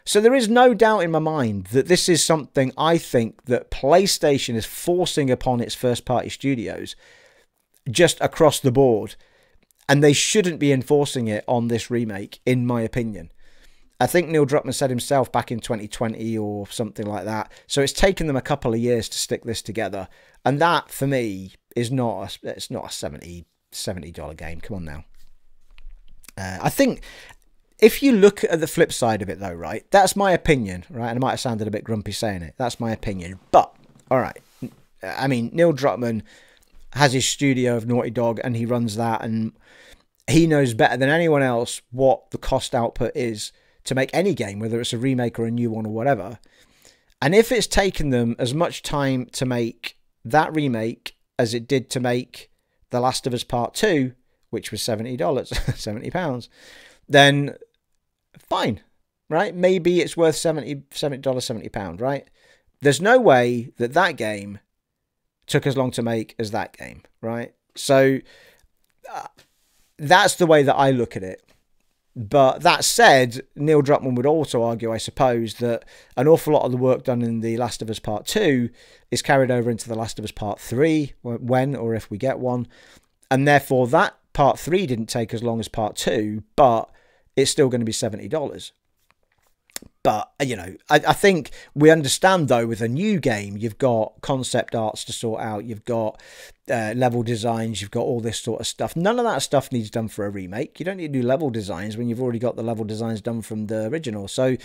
So there is no doubt in my mind that this is something I think that PlayStation is forcing upon its first party studios just across the board and they shouldn't be enforcing it on this remake, in my opinion. I think Neil Druckmann said himself back in 2020 or something like that. So it's taken them a couple of years to stick this together, and that for me is not a, it's not a 70 70 dollar game. Come on now. Uh, I think if you look at the flip side of it, though, right, that's my opinion, right, and I might have sounded a bit grumpy saying it. That's my opinion, but all right. I mean, Neil Druckmann has his studio of Naughty Dog and he runs that, and he knows better than anyone else what the cost output is to make any game, whether it's a remake or a new one or whatever. And if it's taken them as much time to make that remake as it did to make The Last of Us Part 2, which was $70, £70, then fine, right? Maybe it's worth $70, $70, £70, right? There's no way that that game took as long to make as that game, right? So uh, that's the way that I look at it. But that said, Neil Druckmann would also argue, I suppose, that an awful lot of the work done in The Last of Us Part 2 is carried over into The Last of Us Part 3, when or if we get one. And therefore, that Part 3 didn't take as long as Part 2, but it's still going to be $70. But, you know, I, I think we understand, though, with a new game, you've got concept arts to sort out, you've got uh, level designs, you've got all this sort of stuff. None of that stuff needs done for a remake. You don't need to do level designs when you've already got the level designs done from the original. So,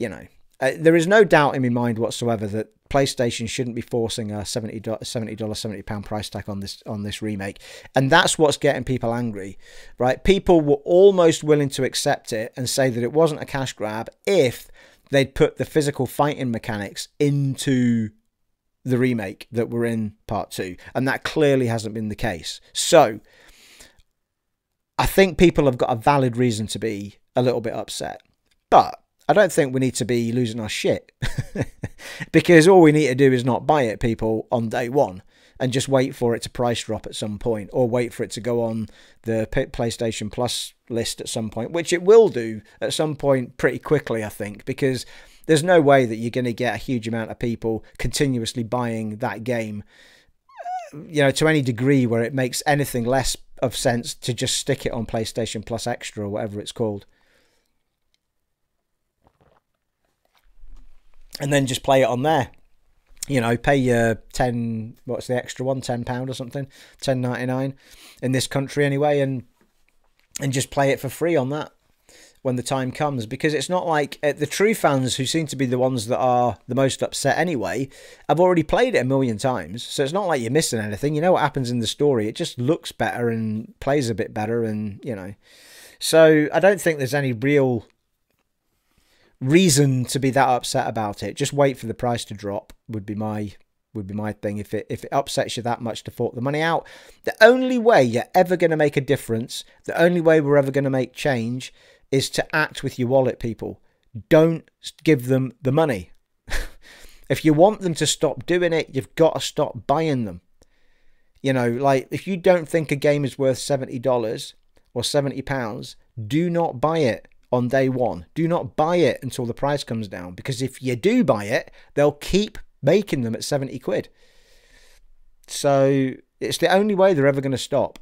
you know, uh, there is no doubt in my mind whatsoever that PlayStation shouldn't be forcing a 70 $70, 70 pound price tag on this on this remake. And that's what's getting people angry, right? People were almost willing to accept it and say that it wasn't a cash grab if they'd put the physical fighting mechanics into the remake that were in part 2, and that clearly hasn't been the case. So, I think people have got a valid reason to be a little bit upset. But I don't think we need to be losing our shit because all we need to do is not buy it, people, on day one and just wait for it to price drop at some point or wait for it to go on the PlayStation Plus list at some point, which it will do at some point pretty quickly, I think, because there's no way that you're going to get a huge amount of people continuously buying that game, uh, you know, to any degree where it makes anything less of sense to just stick it on PlayStation Plus Extra or whatever it's called. And then just play it on there. You know, pay your ten. What's the extra one? Ten pound or something? Ten ninety nine in this country anyway, and and just play it for free on that when the time comes because it's not like uh, the true fans who seem to be the ones that are the most upset anyway have already played it a million times so it's not like you're missing anything you know what happens in the story it just looks better and plays a bit better and you know so i don't think there's any real reason to be that upset about it. Just wait for the price to drop would be my would be my thing. If it if it upsets you that much to fork the money out, the only way you're ever going to make a difference, the only way we're ever going to make change, is to act with your wallet, people. Don't give them the money. if you want them to stop doing it, you've got to stop buying them. You know, like if you don't think a game is worth seventy dollars or seventy pounds, do not buy it on day one. Do not buy it until the price comes down because if you do buy it, they'll keep making them at 70 quid. So it's the only way they're ever going to stop.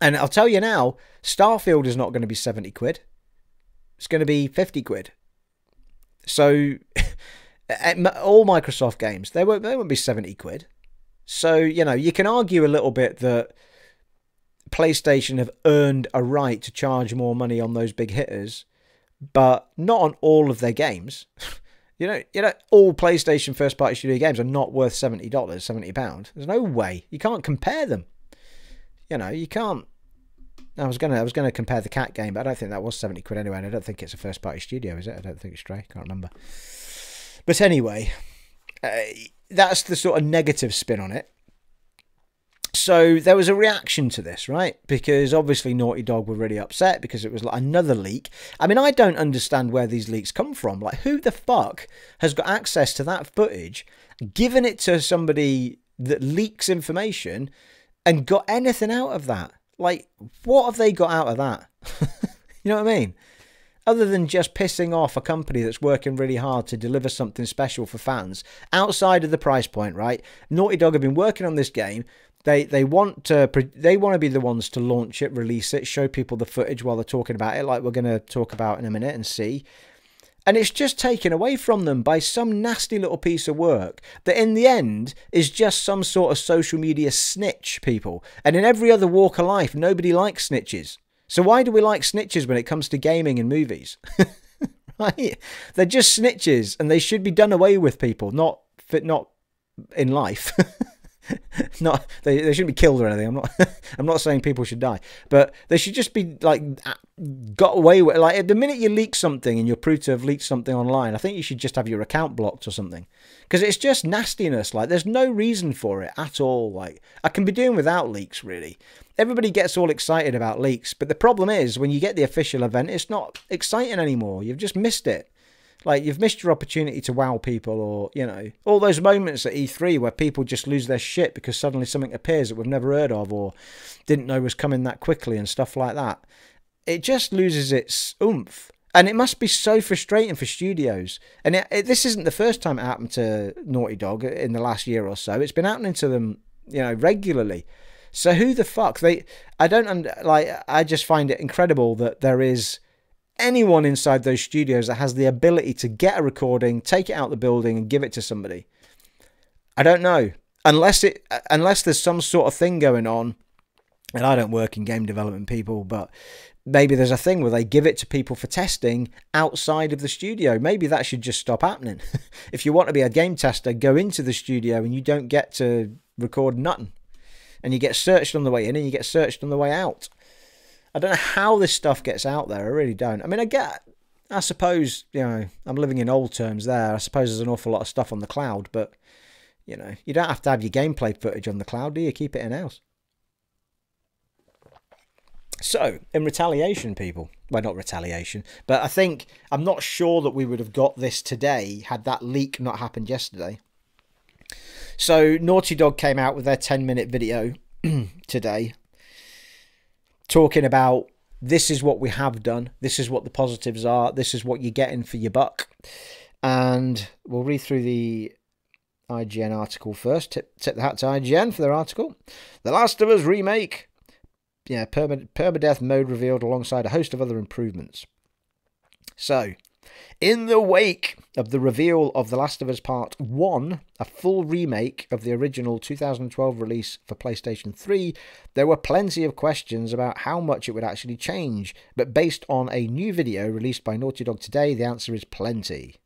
And I'll tell you now, Starfield is not going to be 70 quid. It's going to be 50 quid. So all Microsoft games, they won't, they won't be 70 quid. So, you know, you can argue a little bit that PlayStation have earned a right to charge more money on those big hitters, but not on all of their games. you know, you know, all PlayStation first party studio games are not worth seventy dollars, seventy pound. There's no way you can't compare them. You know, you can't. I was gonna, I was gonna compare the cat game, but I don't think that was seventy quid anyway. And I don't think it's a first party studio, is it? I don't think it's Stray. Can't remember. But anyway, uh, that's the sort of negative spin on it so there was a reaction to this, right? Because obviously Naughty Dog were really upset because it was like another leak. I mean, I don't understand where these leaks come from. Like, who the fuck has got access to that footage, given it to somebody that leaks information, and got anything out of that? Like, what have they got out of that? you know what I mean? other than just pissing off a company that's working really hard to deliver something special for fans outside of the price point, right? Naughty Dog have been working on this game they they want to they want to be the ones to launch it, release it, show people the footage while they're talking about it, like we're going to talk about in a minute and see. And it's just taken away from them by some nasty little piece of work that, in the end, is just some sort of social media snitch, people. And in every other walk of life, nobody likes snitches. So why do we like snitches when it comes to gaming and movies? right? They're just snitches, and they should be done away with, people. Not not in life. not they, they shouldn't be killed or anything. I'm not I'm not saying people should die, but they should just be like got away with like the minute you leak something and you're proved to have leaked something online, I think you should just have your account blocked or something because it's just nastiness. Like there's no reason for it at all. Like I can be doing without leaks really. Everybody gets all excited about leaks, but the problem is when you get the official event, it's not exciting anymore. You've just missed it. Like you've missed your opportunity to wow people, or you know, all those moments at E3 where people just lose their shit because suddenly something appears that we've never heard of or didn't know was coming that quickly and stuff like that. It just loses its oomph. And it must be so frustrating for studios. And it, it, this isn't the first time it happened to Naughty Dog in the last year or so. It's been happening to them, you know, regularly. So who the fuck they? I don't like. I just find it incredible that there is anyone inside those studios that has the ability to get a recording, take it out the building, and give it to somebody. I don't know unless it unless there's some sort of thing going on. And I don't work in game development, people, but maybe there's a thing where they give it to people for testing outside of the studio. Maybe that should just stop happening. if you want to be a game tester, go into the studio and you don't get to record nothing. And you get searched on the way in and you get searched on the way out. I don't know how this stuff gets out there. I really don't. I mean, I get, I suppose, you know, I'm living in old terms there. I suppose there's an awful lot of stuff on the cloud, but, you know, you don't have to have your gameplay footage on the cloud, do you? Keep it in house. So, in retaliation, people, well, not retaliation, but I think I'm not sure that we would have got this today had that leak not happened yesterday. So, Naughty Dog came out with their 10 minute video today talking about this is what we have done, this is what the positives are, this is what you're getting for your buck. And we'll read through the IGN article first. Tip, tip the hat to IGN for their article. The Last of Us remake, yeah, perma- permadeath mode revealed alongside a host of other improvements. So, in the wake of the reveal of The Last of Us Part 1, a full remake of the original 2012 release for PlayStation 3, there were plenty of questions about how much it would actually change, but based on a new video released by Naughty Dog today, the answer is plenty.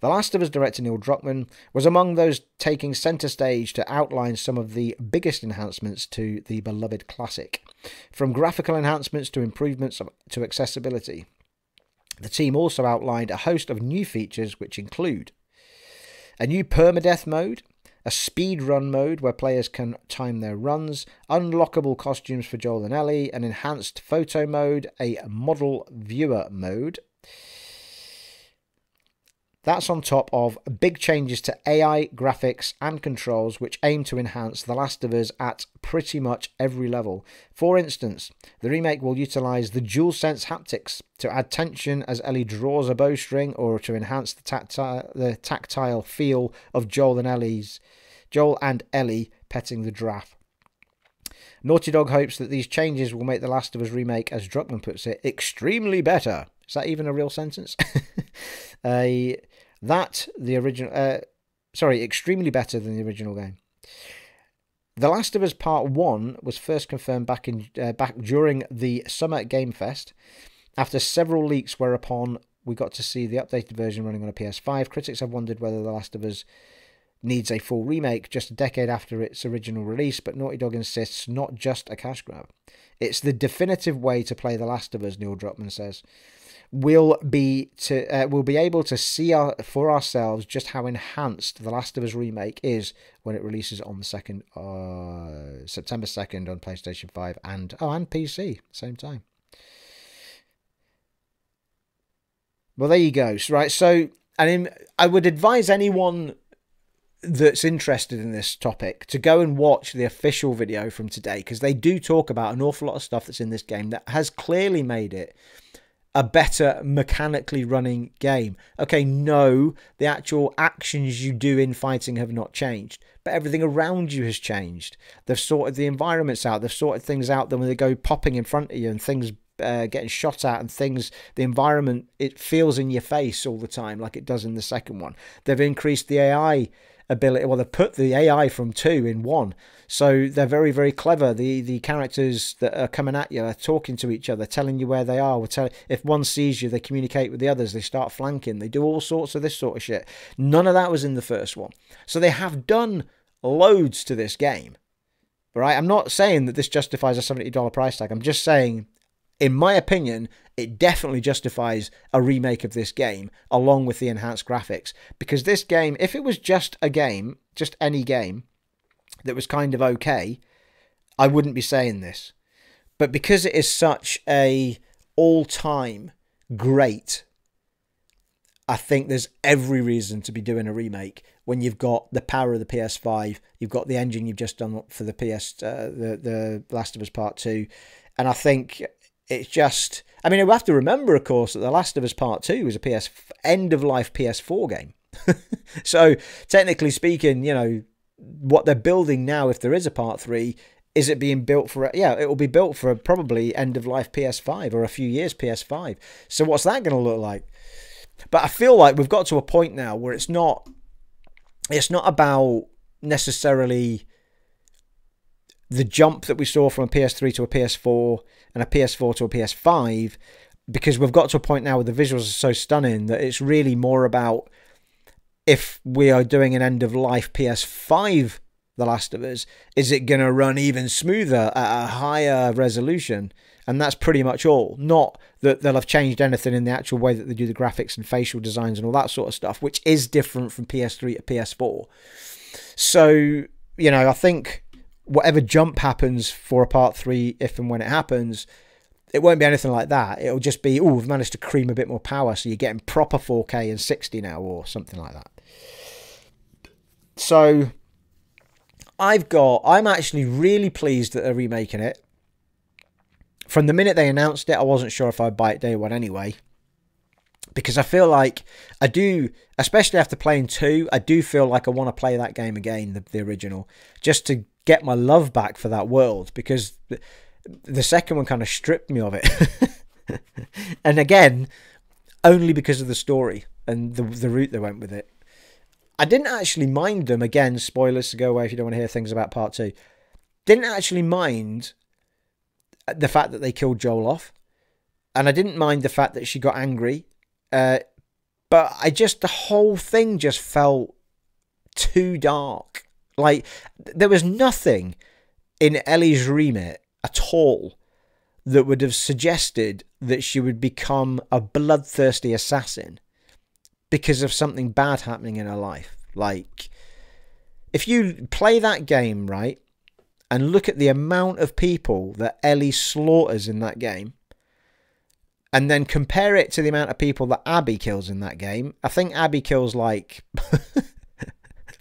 The Last of Us director Neil Druckmann was among those taking centre stage to outline some of the biggest enhancements to the beloved classic, from graphical enhancements to improvements to accessibility. The team also outlined a host of new features, which include a new permadeath mode, a speed run mode where players can time their runs, unlockable costumes for Joel and Ellie, an enhanced photo mode, a model viewer mode, that's on top of big changes to AI, graphics, and controls, which aim to enhance The Last of Us at pretty much every level. For instance, the remake will utilize the DualSense haptics to add tension as Ellie draws a bowstring, or to enhance the tactile, the tactile feel of Joel and Ellie's Joel and Ellie petting the giraffe. Naughty Dog hopes that these changes will make The Last of Us remake, as Druckmann puts it, extremely better. Is that even a real sentence? uh, that the original, uh, sorry, extremely better than the original game. The Last of Us Part One was first confirmed back in uh, back during the Summer Game Fest, after several leaks, whereupon we got to see the updated version running on a PS5. Critics have wondered whether The Last of Us needs a full remake just a decade after its original release, but Naughty Dog insists not just a cash grab. It's the definitive way to play The Last of Us, Neil Druckmann says we'll be to uh, we'll be able to see our, for ourselves just how enhanced the Last of Us remake is when it releases on the second uh, September second on PlayStation Five and oh and PC same time. Well, there you go. Right, so and I would advise anyone that's interested in this topic to go and watch the official video from today because they do talk about an awful lot of stuff that's in this game that has clearly made it a better mechanically running game. Okay, no, the actual actions you do in fighting have not changed, but everything around you has changed. They've sorted the environments out, they've sorted things out that when they go popping in front of you and things uh, getting shot at and things. The environment it feels in your face all the time, like it does in the second one. They've increased the AI ability. Well, they put the AI from two in one, so they're very very clever. The the characters that are coming at you are talking to each other, telling you where they are. Tell, if one sees you, they communicate with the others. They start flanking. They do all sorts of this sort of shit. None of that was in the first one. So they have done loads to this game. Right? I'm not saying that this justifies a $70 price tag. I'm just saying in my opinion, it definitely justifies a remake of this game along with the enhanced graphics. Because this game, if it was just a game, just any game that was kind of okay, I wouldn't be saying this. But because it is such a all-time great, I think there's every reason to be doing a remake when you've got the power of the PS5, you've got the engine you've just done for the PS, uh, the the Last of Us Part Two, and I think it's just. I mean, we have to remember, of course, that The Last of Us Part 2 was a PS end of life PS4 game. so, technically speaking, you know, what they're building now, if there is a Part 3, is it being built for, yeah, it will be built for probably end of life PS5 or a few years PS5. So, what's that going to look like? But I feel like we've got to a point now where it's not, it's not about necessarily the jump that we saw from a PS3 to a PS4 and a PS4 to a PS5 because we've got to a point now where the visuals are so stunning that it's really more about if we are doing an end of life PS5 The Last of Us, is it going to run even smoother at a higher resolution? And that's pretty much all. Not that they'll have changed anything in the actual way that they do the graphics and facial designs and all that sort of stuff, which is different from PS3 to PS4. So, you know, I think whatever jump happens for a part three, if and when it happens, it won't be anything like that. It'll just be, oh, we've managed to cream a bit more power, so you're getting proper 4K and 60 now, or something like that. So, I've got, I'm actually really pleased that they're remaking it. From the minute they announced it, I wasn't sure if I'd buy it day one anyway. Because I feel like I do, especially after playing two, I do feel like I want to play that game again, the, the original, just to get my love back for that world because the, the second one kind of stripped me of it. and again, only because of the story and the the route they went with it. I didn't actually mind them. Again, spoilers to go away if you don't want to hear things about part two. Didn't actually mind the fact that they killed Joel off, and I didn't mind the fact that she got angry. Uh, but I just the whole thing just felt too dark like, there was nothing in Ellie's remit at all that would have suggested that she would become a bloodthirsty assassin because of something bad happening in her life. Like, if you play that game, right, and look at the amount of people that Ellie slaughters in that game, and then compare it to the amount of people that Abby kills in that game, I think Abby kills like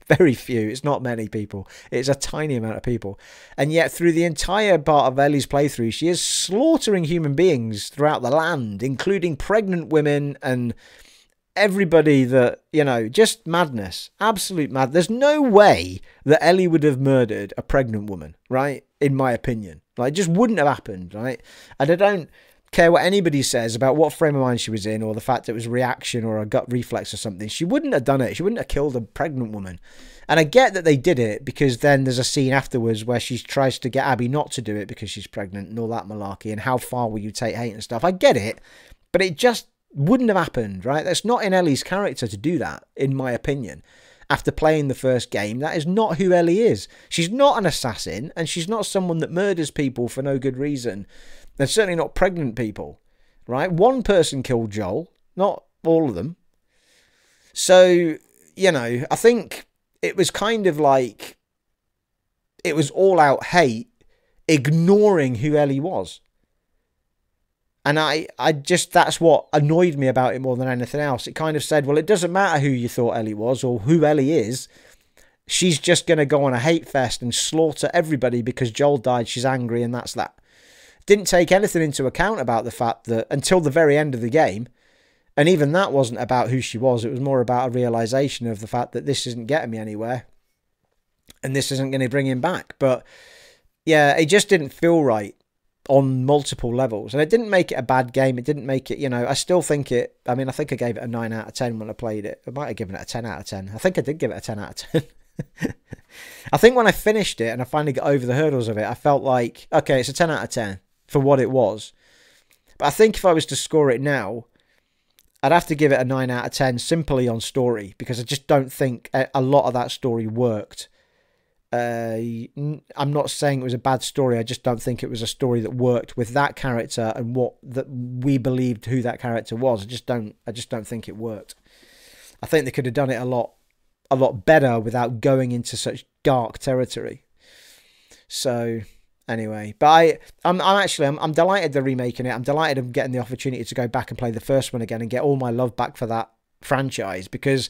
very few. It's not many people. It's a tiny amount of people. And yet, through the entire part of Ellie's playthrough, she is slaughtering human beings throughout the land, including pregnant women and everybody that, you know, just madness. Absolute mad. There's no way that Ellie would have murdered a pregnant woman, right? In my opinion. Like, just wouldn't have happened, right? And I don't care what anybody says about what frame of mind she was in or the fact it was reaction or a gut reflex or something. She wouldn't have done it. She wouldn't have killed a pregnant woman. And I get that they did it because then there's a scene afterwards where she tries to get Abby not to do it because she's pregnant and all that malarkey and how far will you take hate and stuff. I get it, but it just wouldn't have happened, right? That's not in Ellie's character to do that, in my opinion. After playing the first game, that is not who Ellie is. She's not an assassin, and she's not someone that murders people for no good reason. They're certainly not pregnant people, right? One person killed Joel, not all of them. So, you know, I think it was kind of like it was all out hate, ignoring who Ellie was. And I, I just, that's what annoyed me about it more than anything else. It kind of said, well, it doesn't matter who you thought Ellie was or who Ellie is. She's just going to go on a hate fest and slaughter everybody because Joel died. She's angry, and that's that didn't take anything into account about the fact that until the very end of the game, and even that wasn't about who she was, it was more about a realization of the fact that this isn't getting me anywhere and this isn't going to bring him back. But yeah, it just didn't feel right. on multiple levels. And it didn't make it a bad game. It didn't make it, you know, I still think it, I mean, I think I gave it a 9 out of 10 when I played it. I might have given it a 10 out of 10. I think I did give it a 10 out of 10. I think when I finished it and I finally got over the hurdles of it, I felt like, okay, it's a 10 out of 10 for what it was. But I think if I was to score it now, I'd have to give it a 9 out of 10 simply on story because I just don't think a lot of that story worked uh, I'm not saying it was a bad story. I just don't think it was a story that worked with that character and what that we believed who that character was. I just don't. I just don't think it worked. I think they could have done it a lot, a lot better without going into such dark territory. So anyway, but I, I'm, I'm actually, I'm, I'm delighted they're remaking it. I'm delighted I'm getting the opportunity to go back and play the first one again and get all my love back for that franchise because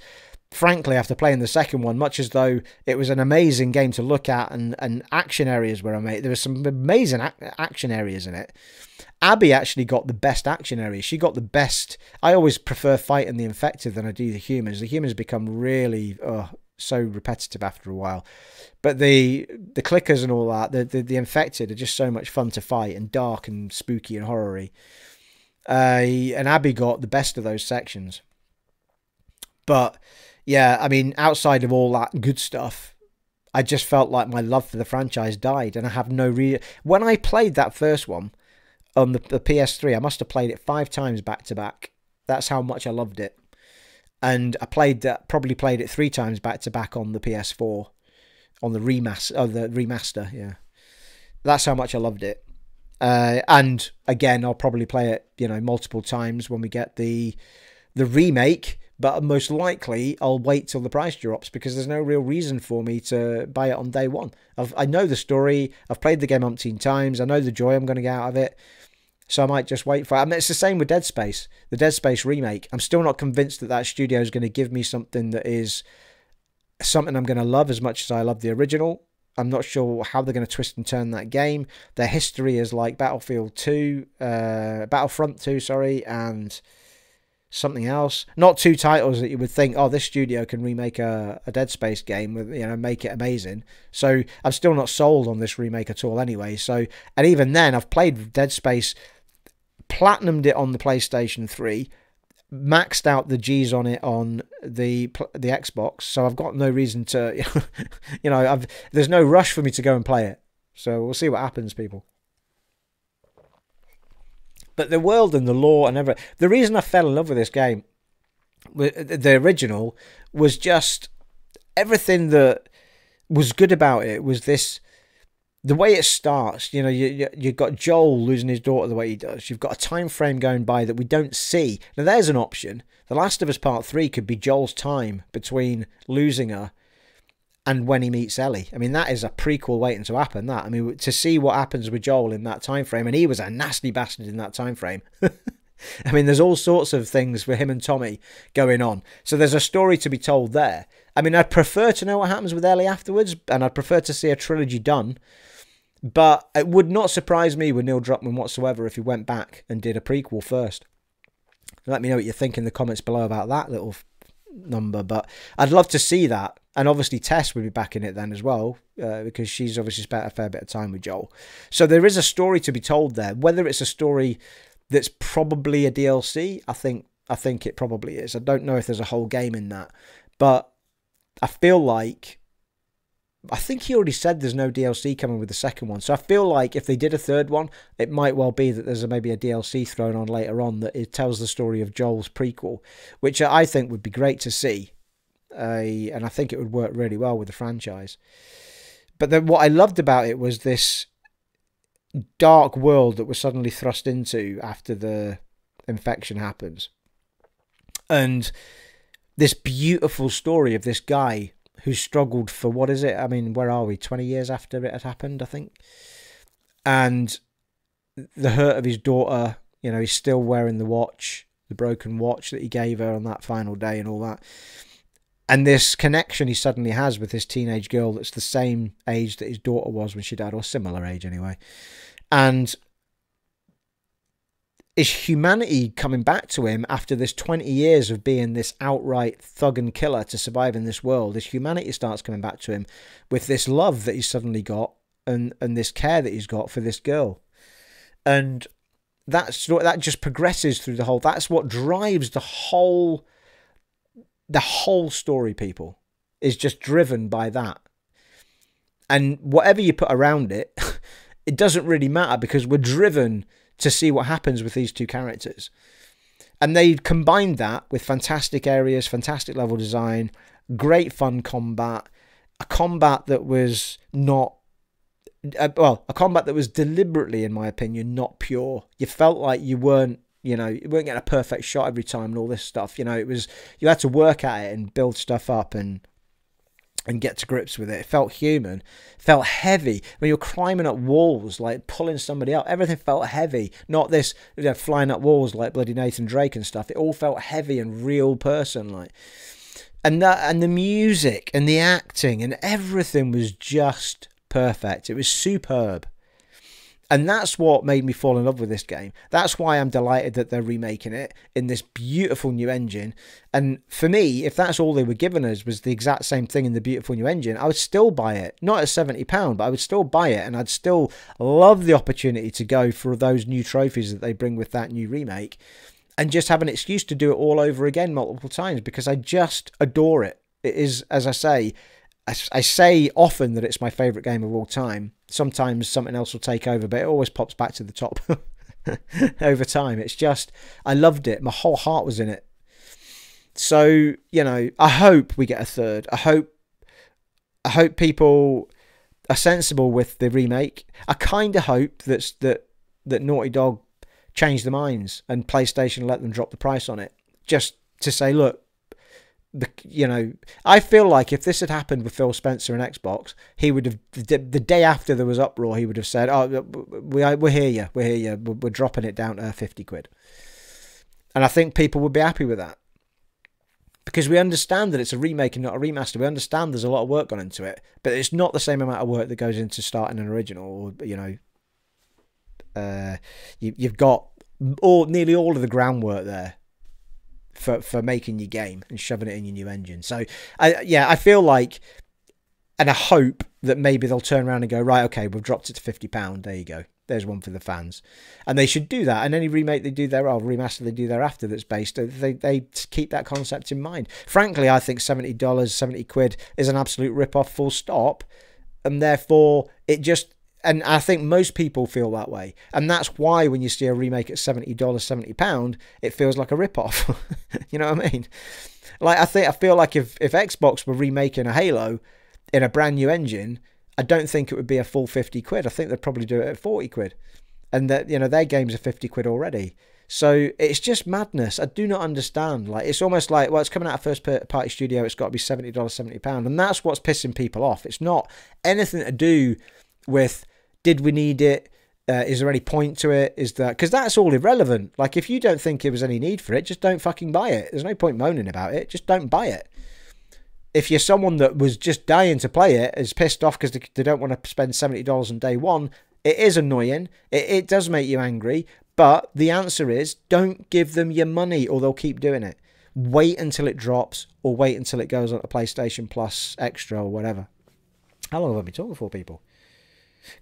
frankly, after playing the second one, much as though it was an amazing game to look at and, and action areas were amazing, there were some amazing ac action areas in it. Abby actually got the best action areas. She got the best. I always prefer fighting the infected than I do the humans. The humans become really oh, so repetitive after a while. But the the clickers and all that, the, the, the infected are just so much fun to fight and dark and spooky and horror Uh, and Abby got the best of those sections. But yeah, I mean, outside of all that good stuff, I just felt like my love for the franchise died, and I have no reason. When I played that first one on the, the PS3, I must have played it five times back to back. That's how much I loved it, and I played that. Probably played it three times back to back on the PS4, on the remaster. Oh, the remaster, yeah. That's how much I loved it. Uh, and again, I'll probably play it, you know, multiple times when we get the the remake but most likely I'll wait till the price drops because there's no real reason for me to buy it on day one. I've, I know the story, I've played the game umpteen times, I know the joy I'm going to get out of it, so I might just wait for it. I mean, it's the same with Dead Space, the Dead Space remake. I'm still not convinced that that studio is going to give me something that is something I'm going to love as much as I love the original. I'm not sure how they're going to twist and turn that game. Their history is like Battlefield 2, uh, Battlefront 2, sorry, and something else. Not two titles that you would think, oh, this studio can remake a, a Dead Space game with you know make it amazing. So I'm still not sold on this remake at all. Anyway, so and even then, I've played Dead Space, platinumed it on the PlayStation Three. Maxed out the G's on it on the the Xbox, so I've got no reason to, you know, I've there's no rush for me to go and play it. So we'll see what happens, people. But the world and the lore and everything. The reason I fell in love with this game, the original, was just everything that was good about it was this the way it starts, you know, you, you you've got Joel losing his daughter the way he does. You've got a time frame going by that we don't see. Now there's an option. The Last of Us Part Three could be Joel's time between losing her and when he meets Ellie. I mean, that is a prequel waiting to happen. That I mean, to see what happens with Joel in that time frame, and he was a nasty bastard in that time frame. I mean, there's all sorts of things for him and Tommy going on. So there's a story to be told there. I mean, I'd prefer to know what happens with Ellie afterwards, and I'd prefer to see a trilogy done. But it would not surprise me with Neil Druckmann whatsoever if he went back and did a prequel first. Let me know what you think in the comments below about that little number. But I'd love to see that and obviously Tess would be back in it then as well uh, because she's obviously spent a fair bit of time with Joel. So there is a story to be told there. Whether it's a story that's probably a DLC, I think I think it probably is. I don't know if there's a whole game in that, but I feel like I think he already said there's no DLC coming with the second one. So I feel like if they did a third one, it might well be that there's a, maybe a DLC thrown on later on that it tells the story of Joel's prequel, which I think would be great to see a, and I think it would work really well with the franchise. But then what I loved about it was this dark world that was suddenly thrust into after the infection happens. And this beautiful story of this guy who struggled for what is it? I mean, where are we? 20 years after it had happened, I think. And the hurt of his daughter, you know, he's still wearing the watch, the broken watch that he gave her on that final day and all that and this connection he suddenly has with this teenage girl that's the same age that his daughter was when she died, or similar age anyway. And is humanity coming back to him after this 20 years of being this outright thug and killer to survive in this world? As humanity starts coming back to him with this love that he's suddenly got and, and this care that he's got for this girl. and that's that just progresses through the whole. That's what drives the whole, the whole story. People is just driven by that, and whatever you put around it, it doesn't really matter because we're driven to see what happens with these two characters. And they combined that with fantastic areas, fantastic level design, great fun combat, a combat that was not uh, well, a combat that was deliberately, in my opinion, not pure. You felt like you weren't, you know, you weren't getting a perfect shot every time and all this stuff. You know, it was you had to work at it and build stuff up and and get to grips with it. It felt human, felt heavy. When you're climbing up walls, like pulling somebody up, everything felt heavy. Not this you know, flying up walls like bloody Nathan Drake and stuff. It all felt heavy and real person like. And that and the music and the acting and everything was just perfect. It was superb. And that's what made me fall in love with this game. That's why I'm delighted that they're remaking it in this beautiful new engine. And for me, if that's all they were giving us was the exact same thing in the beautiful new engine, I would still buy it. Not at £70, but I would still buy it. And I'd still love the opportunity to go for those new trophies that they bring with that new remake and just have an excuse to do it all over again multiple times because I just adore it. It is, as I say, I, say often that it's my favourite game of all time. Sometimes something else will take over, but it always pops back to the top over time. It's just, I loved it. My whole heart was in it. So, you know, I hope we get a third. I hope, I hope people are sensible with the remake. I kind of hope that's that that Naughty Dog change their minds and PlayStation let them drop the price on it just to say, look, the you know I feel like if this had happened with Phil Spencer and Xbox, he would have the, the day after there was uproar, he would have said, "Oh, we we're here, you, we're here, you, we're, we're dropping it down to fifty quid," and I think people would be happy with that because we understand that it's a remake and not a remaster. We understand there's a lot of work gone into it, but it's not the same amount of work that goes into starting an original. Or you know, uh, you, you've got all nearly all of the groundwork there for for making your game and shoving it in your new engine. So, I yeah, I feel like, and I hope that maybe they'll turn around and go right, okay, we've dropped it to fifty pound. There you go. There's one for the fans, and they should do that. And any remake they do there, or remaster they do thereafter, that's based, they they keep that concept in mind. Frankly, I think seventy dollars, seventy quid is an absolute rip off. Full stop, and therefore it just and I think most people feel that way. And that's why when you see a remake at $70, £70, it feels like a rip-off. you know what I mean? Like I think I feel like if, if Xbox were remaking a Halo in a brand new engine, I don't think it would be a full 50 quid. I think they'd probably do it at 40 quid. And that you know, their games are 50 quid already. So it's just madness. I do not understand. Like it's almost like well, it's coming out of first party studio. It's got to be seventy dollars, seventy pound, and that's what's pissing people off. It's not anything to do with did we need it? Uh, is there any point to it? Is that because that's all irrelevant? Like, if you don't think there was any need for it, just don't fucking buy it. There's no point moaning about it. Just don't buy it. If you're someone that was just dying to play it, is pissed off because they don't want to spend seventy dollars on day one, it is annoying. It, it does make you angry. But the answer is don't give them your money or they'll keep doing it. Wait until it drops or wait until it goes on to PlayStation Plus Extra or whatever. How long have I been talking for, people?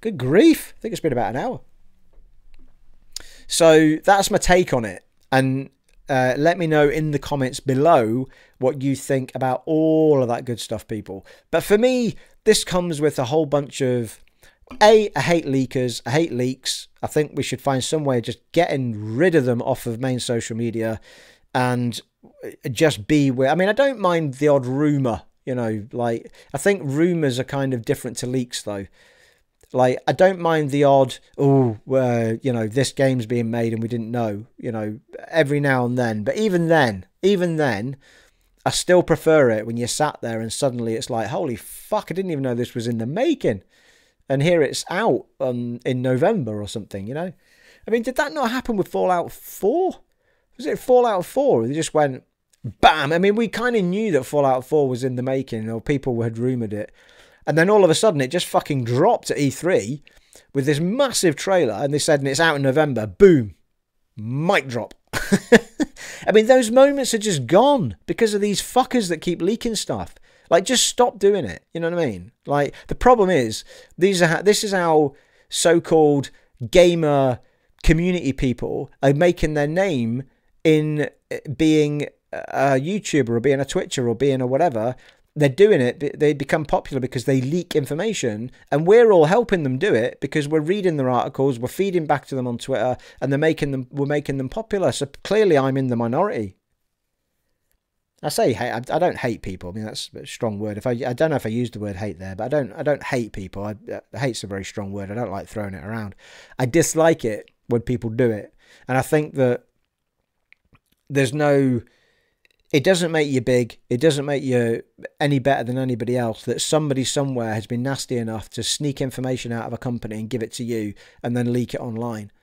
Good grief. I think it's been about an hour. So that's my take on it. And uh, let me know in the comments below what you think about all of that good stuff, people. But for me, this comes with a whole bunch of A, I hate leakers, I hate leaks. I think we should find some way of just getting rid of them off of main social media and just be where. I mean, I don't mind the odd rumor, you know, like, I think rumors are kind of different to leaks, though. Like, I don't mind the odd, oh, uh, you know, this game's being made and we didn't know, you know, every now and then. But even then, even then, I still prefer it when you're sat there and suddenly it's like, holy fuck, I didn't even know this was in the making. And here it's out on, in November or something, you know? I mean, did that not happen with Fallout 4? Was it Fallout 4? They just went, bam. I mean, we kind of knew that Fallout 4 was in the making, or people had rumoured it. And then all of a sudden, it just fucking dropped at E3 with this massive trailer, and they said, and it's out in November. Boom, mic drop. I mean, those moments are just gone because of these fuckers that keep leaking stuff. Like, just stop doing it. You know what I mean? Like, the problem is these are this is how so-called gamer community people are making their name in eh, being a YouTuber or being a Twitcher or being a whatever. They're doing it. They become popular because they leak information, and we're all helping them do it because we're reading their articles, we're feeding back to them on Twitter, and they're making them. We're making them popular. So clearly, I'm in the minority. I say. I, I don't hate people. I mean that's a strong word. If I I don't know if I used the word hate there, but I don't I don't hate people. I, uh, hate's a very strong word. I don't like throwing it around. I dislike it when people do it, and I think that there's no it doesn't make you big. It doesn't make you any better than anybody else that somebody somewhere has been nasty enough to sneak information out of a company and give it to you and then leak it online.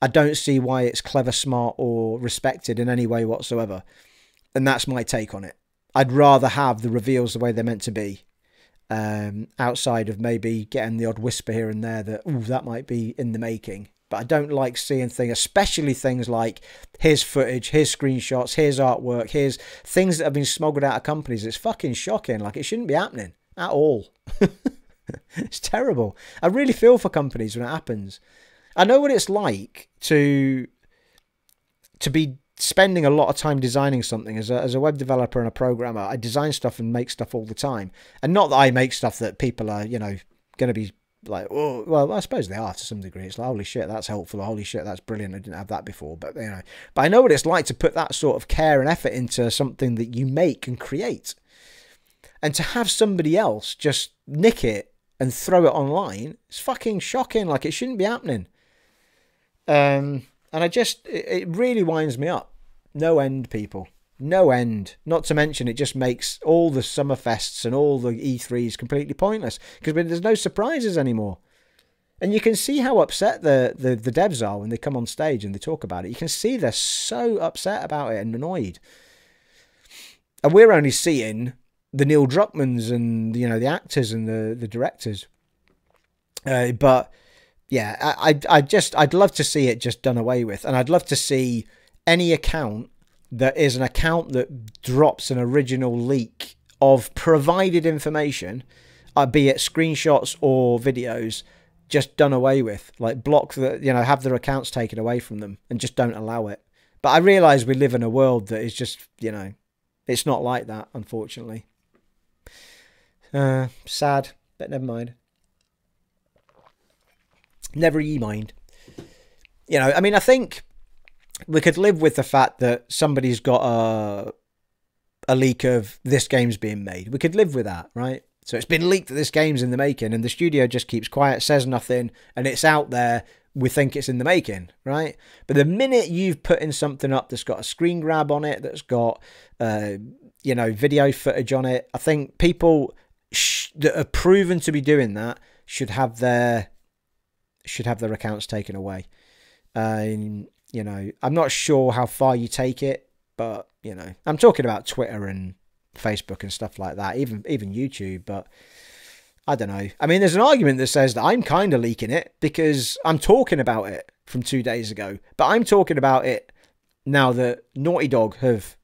I don't see why it's clever, smart, or respected in any way whatsoever. And that's my take on it. I'd rather have the reveals the way they're meant to be, um, outside of maybe getting the odd whisper here and there that, ooh, that might be in the making but I don't like seeing things, especially things like here's footage, here's screenshots, here's artwork, here's things that have been smuggled out of companies. It's fucking shocking. Like it shouldn't be happening at all. it's terrible. I really feel for companies when it happens. I know what it's like to to be spending a lot of time designing something as a, as a web developer and a programmer. I design stuff and make stuff all the time, and not that I make stuff that people are you know going to be like, oh, well, I suppose they are to some degree. It's like, holy shit, that's helpful. Holy shit, that's brilliant. I didn't have that before. But, you know, but I know what it's like to put that sort of care and effort into something that you make and create. And to have somebody else just nick it and throw it online, it's fucking shocking. Like, it shouldn't be happening. Um, and I just, it, it really winds me up. No end, people no end. Not to mention, it just makes all the summer fests and all the E3s completely pointless because there's no surprises anymore. And you can see how upset the, the, the devs are when they come on stage and they talk about it. You can see they're so upset about it and annoyed. And we're only seeing the Neil Druckmanns and you know the actors and the the directors. Uh, but yeah, I, I I just I'd love to see it just done away with, and I'd love to see any account that is an account that drops an original leak of provided information, uh, be it screenshots or videos, just done away with. Like block the, you know, have their accounts taken away from them and just don't allow it. But I realise we live in a world that is just, you know, it's not like that, unfortunately. Uh, sad, but never mind. Never ye mind. You know, I mean, I think we could live with the fact that somebody's got a a leak of this game's being made. We could live with that, right? So it's been leaked that this game's in the making, and the studio just keeps quiet, says nothing, and it's out there. We think it's in the making, right? But the minute you've put in something up that's got a screen grab on it, that's got, uh, you know, video footage on it, I think people that are proven to be doing that should have their should have their accounts taken away. You know, I'm not sure how far you take it, but you know, I'm talking about Twitter and Facebook and stuff like that, even even YouTube, but I don't know. I mean, there's an argument that says that I'm kind of leaking it because I'm talking about it from two days ago, but I'm talking about it now that Naughty Dog have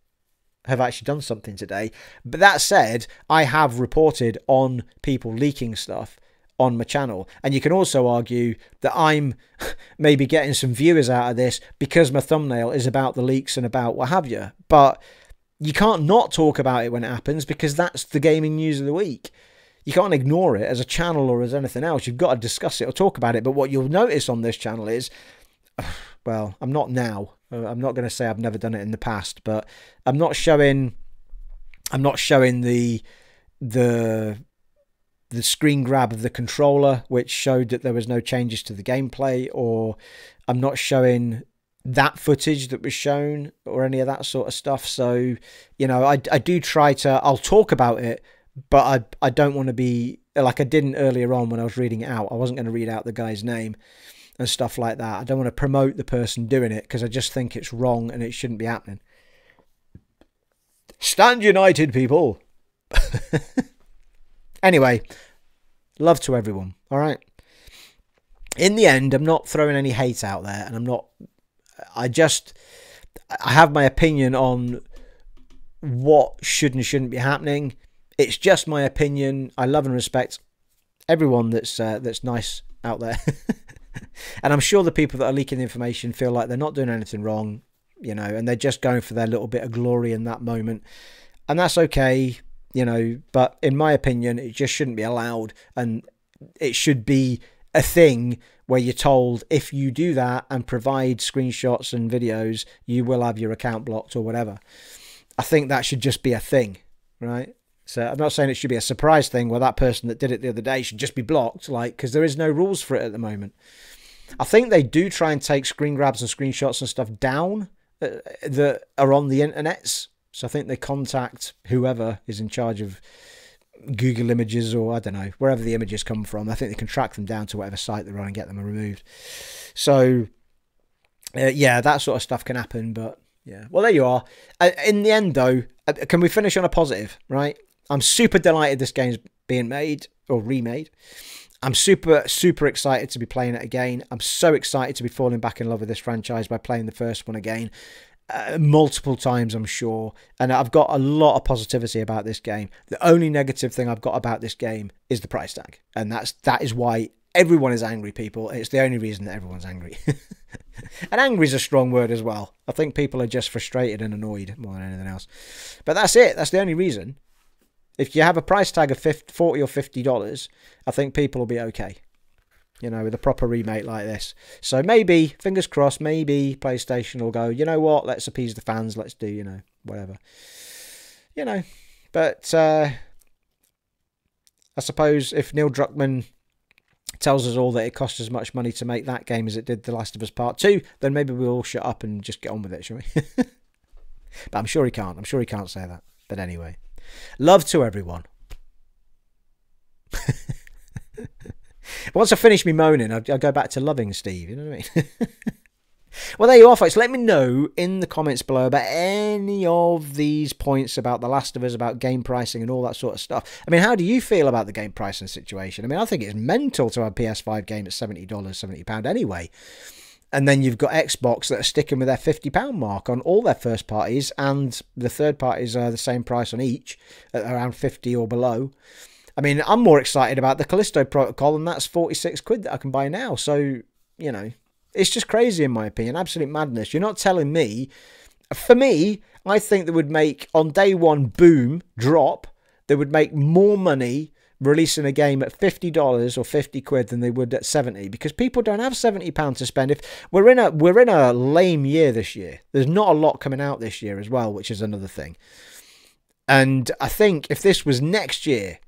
have actually done something today. But that said, I have reported on people leaking stuff on my channel. And you can also argue that I'm maybe getting some viewers out of this because my thumbnail is about the leaks and about what have you. But you can't not talk about it when it happens because that's the gaming news of the week. You can't ignore it as a channel or as anything else. You've got to discuss it or talk about it. But what you'll notice on this channel is, well, I'm not now. Uh, I'm not going to say I've never done it in the past, but I'm not showing. I'm not showing the the the screen grab of the controller, which showed that there was no changes to the gameplay, or I'm not showing that footage that was shown or any of that sort of stuff. So, you know, I, I do try to, I'll talk about it, but I, I don't want to be like I didn't earlier on when I was reading it out. I wasn't going to read out the guy's name and stuff like that. I don't want to promote the person doing it because I just think it's wrong and it shouldn't be happening. Stand united, people. Anyway, love to everyone. All right. In the end, I'm not throwing any hate out there, and I'm not. I just. I have my opinion on what should and shouldn't be happening. It's just my opinion. I love and respect everyone that's uh, that's nice out there. and I'm sure the people that are leaking the information feel like they're not doing anything wrong, you know, and they're just going for their little bit of glory in that moment. And that's okay, you know, but in my opinion, it just shouldn't be allowed. And it should be a thing where you're told if you do that and provide screenshots and videos, you will have your account blocked or whatever. I think that should just be a thing, right? So I'm not saying it should be a surprise thing where that person that did it the other day should just be blocked, like because there is no rules for it at the moment. I think they do try and take screen grabs and screenshots and stuff down uh, that are on the internets. So I think they contact whoever is in charge of Google Images or I don't know wherever the images come from. I think they can track them down to whatever site they're on and get them removed. So uh, yeah, that sort of stuff can happen, but yeah. Well, there you are. Uh, in the end, though, uh, can we finish on a positive? Right. I'm super delighted this game's being made or remade. I'm super, super excited to be playing it again. I'm so excited to be falling back in love with this franchise by playing the first one again. Uh, multiple times, I'm sure. And I've got a lot of positivity about this game. The only negative thing I've got about this game is the price tag. And that's that is why everyone is angry, people. It's the only reason that everyone's angry. and angry is a strong word as well. I think people are just frustrated and annoyed more than anything else. But that's it. That's the only reason. If you have a price tag of 50, 40 or $50, I think people will be okay. You know, with a proper remake like this. So maybe, fingers crossed, maybe PlayStation will go, you know what, let's appease the fans, let's do, you know, whatever. You know, but uh, I suppose if Neil Druckmann tells us all that it costs as much money to make that game as it did The Last of Us Part 2, then maybe we'll all shut up and just get on with it, shall we? but I'm sure he can't. I'm sure he can't say that. But anyway. Love to everyone. Once I finish me moaning, I'll, I'll, go back to loving Steve. You know what I mean? well, there you are, folks. Let me know in the comments below about any of these points about The Last of Us, about game pricing and all that sort of stuff. I mean, how do you feel about the game pricing situation? I mean, I think it's mental to have a PS5 game at $70, £70 anyway. And then you've got Xbox that are sticking with their £50 mark on all their first parties, and the third parties are the same price on each, at around 50 or below. I mean, I'm more excited about the Callisto Protocol, and that's 46 quid that I can buy now. So, you know, it's just crazy in my opinion. Absolute madness. You're not telling me. For me, I think they would make, on day one, boom, drop, they would make more money releasing a game at $50 or 50 quid than they would at 70 because people don't have 70 pounds to spend if we're in a we're in a lame year this year there's not a lot coming out this year as well which is another thing and i think if this was next year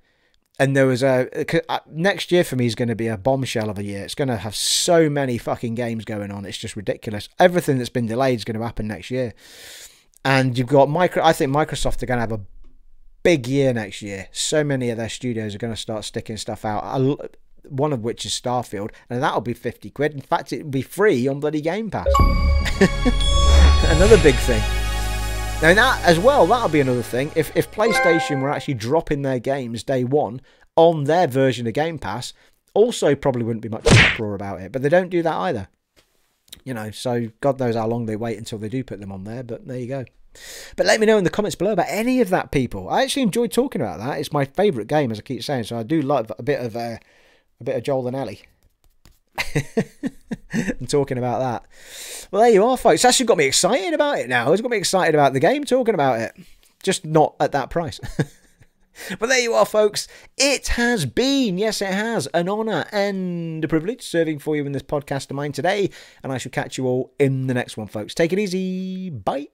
and there was a uh, next year for me is going to be a bombshell of a year it's going to have so many fucking games going on it's just ridiculous everything that's been delayed is going to happen next year and you've got micro i think microsoft are going to have a big year next year. So many of their studios are going to start sticking stuff out. One of which is Starfield, and that'll be 50 quid. In fact, it'll be free on bloody Game Pass. another big thing. Now, that as well, that'll be another thing. If, if PlayStation were actually dropping their games day one on their version of Game Pass, also probably wouldn't be much uproar about it. But they don't do that either. You know, so God knows how long they wait until they do put them on there, but there you go. But let me know in the comments below about any of that, people. I actually enjoy talking about that. It's my favourite game, as I keep saying. So I do love a bit of uh, a bit of Joel and Ellie. and talking about that. Well, there you are, folks. It's actually got me excited about it now. It's got me excited about the game, talking about it. Just not at that price. but there you are, folks. It has been, yes, it has, an honour and a privilege serving for you in this podcast of mine today. And I shall catch you all in the next one, folks. Take it easy. Bye.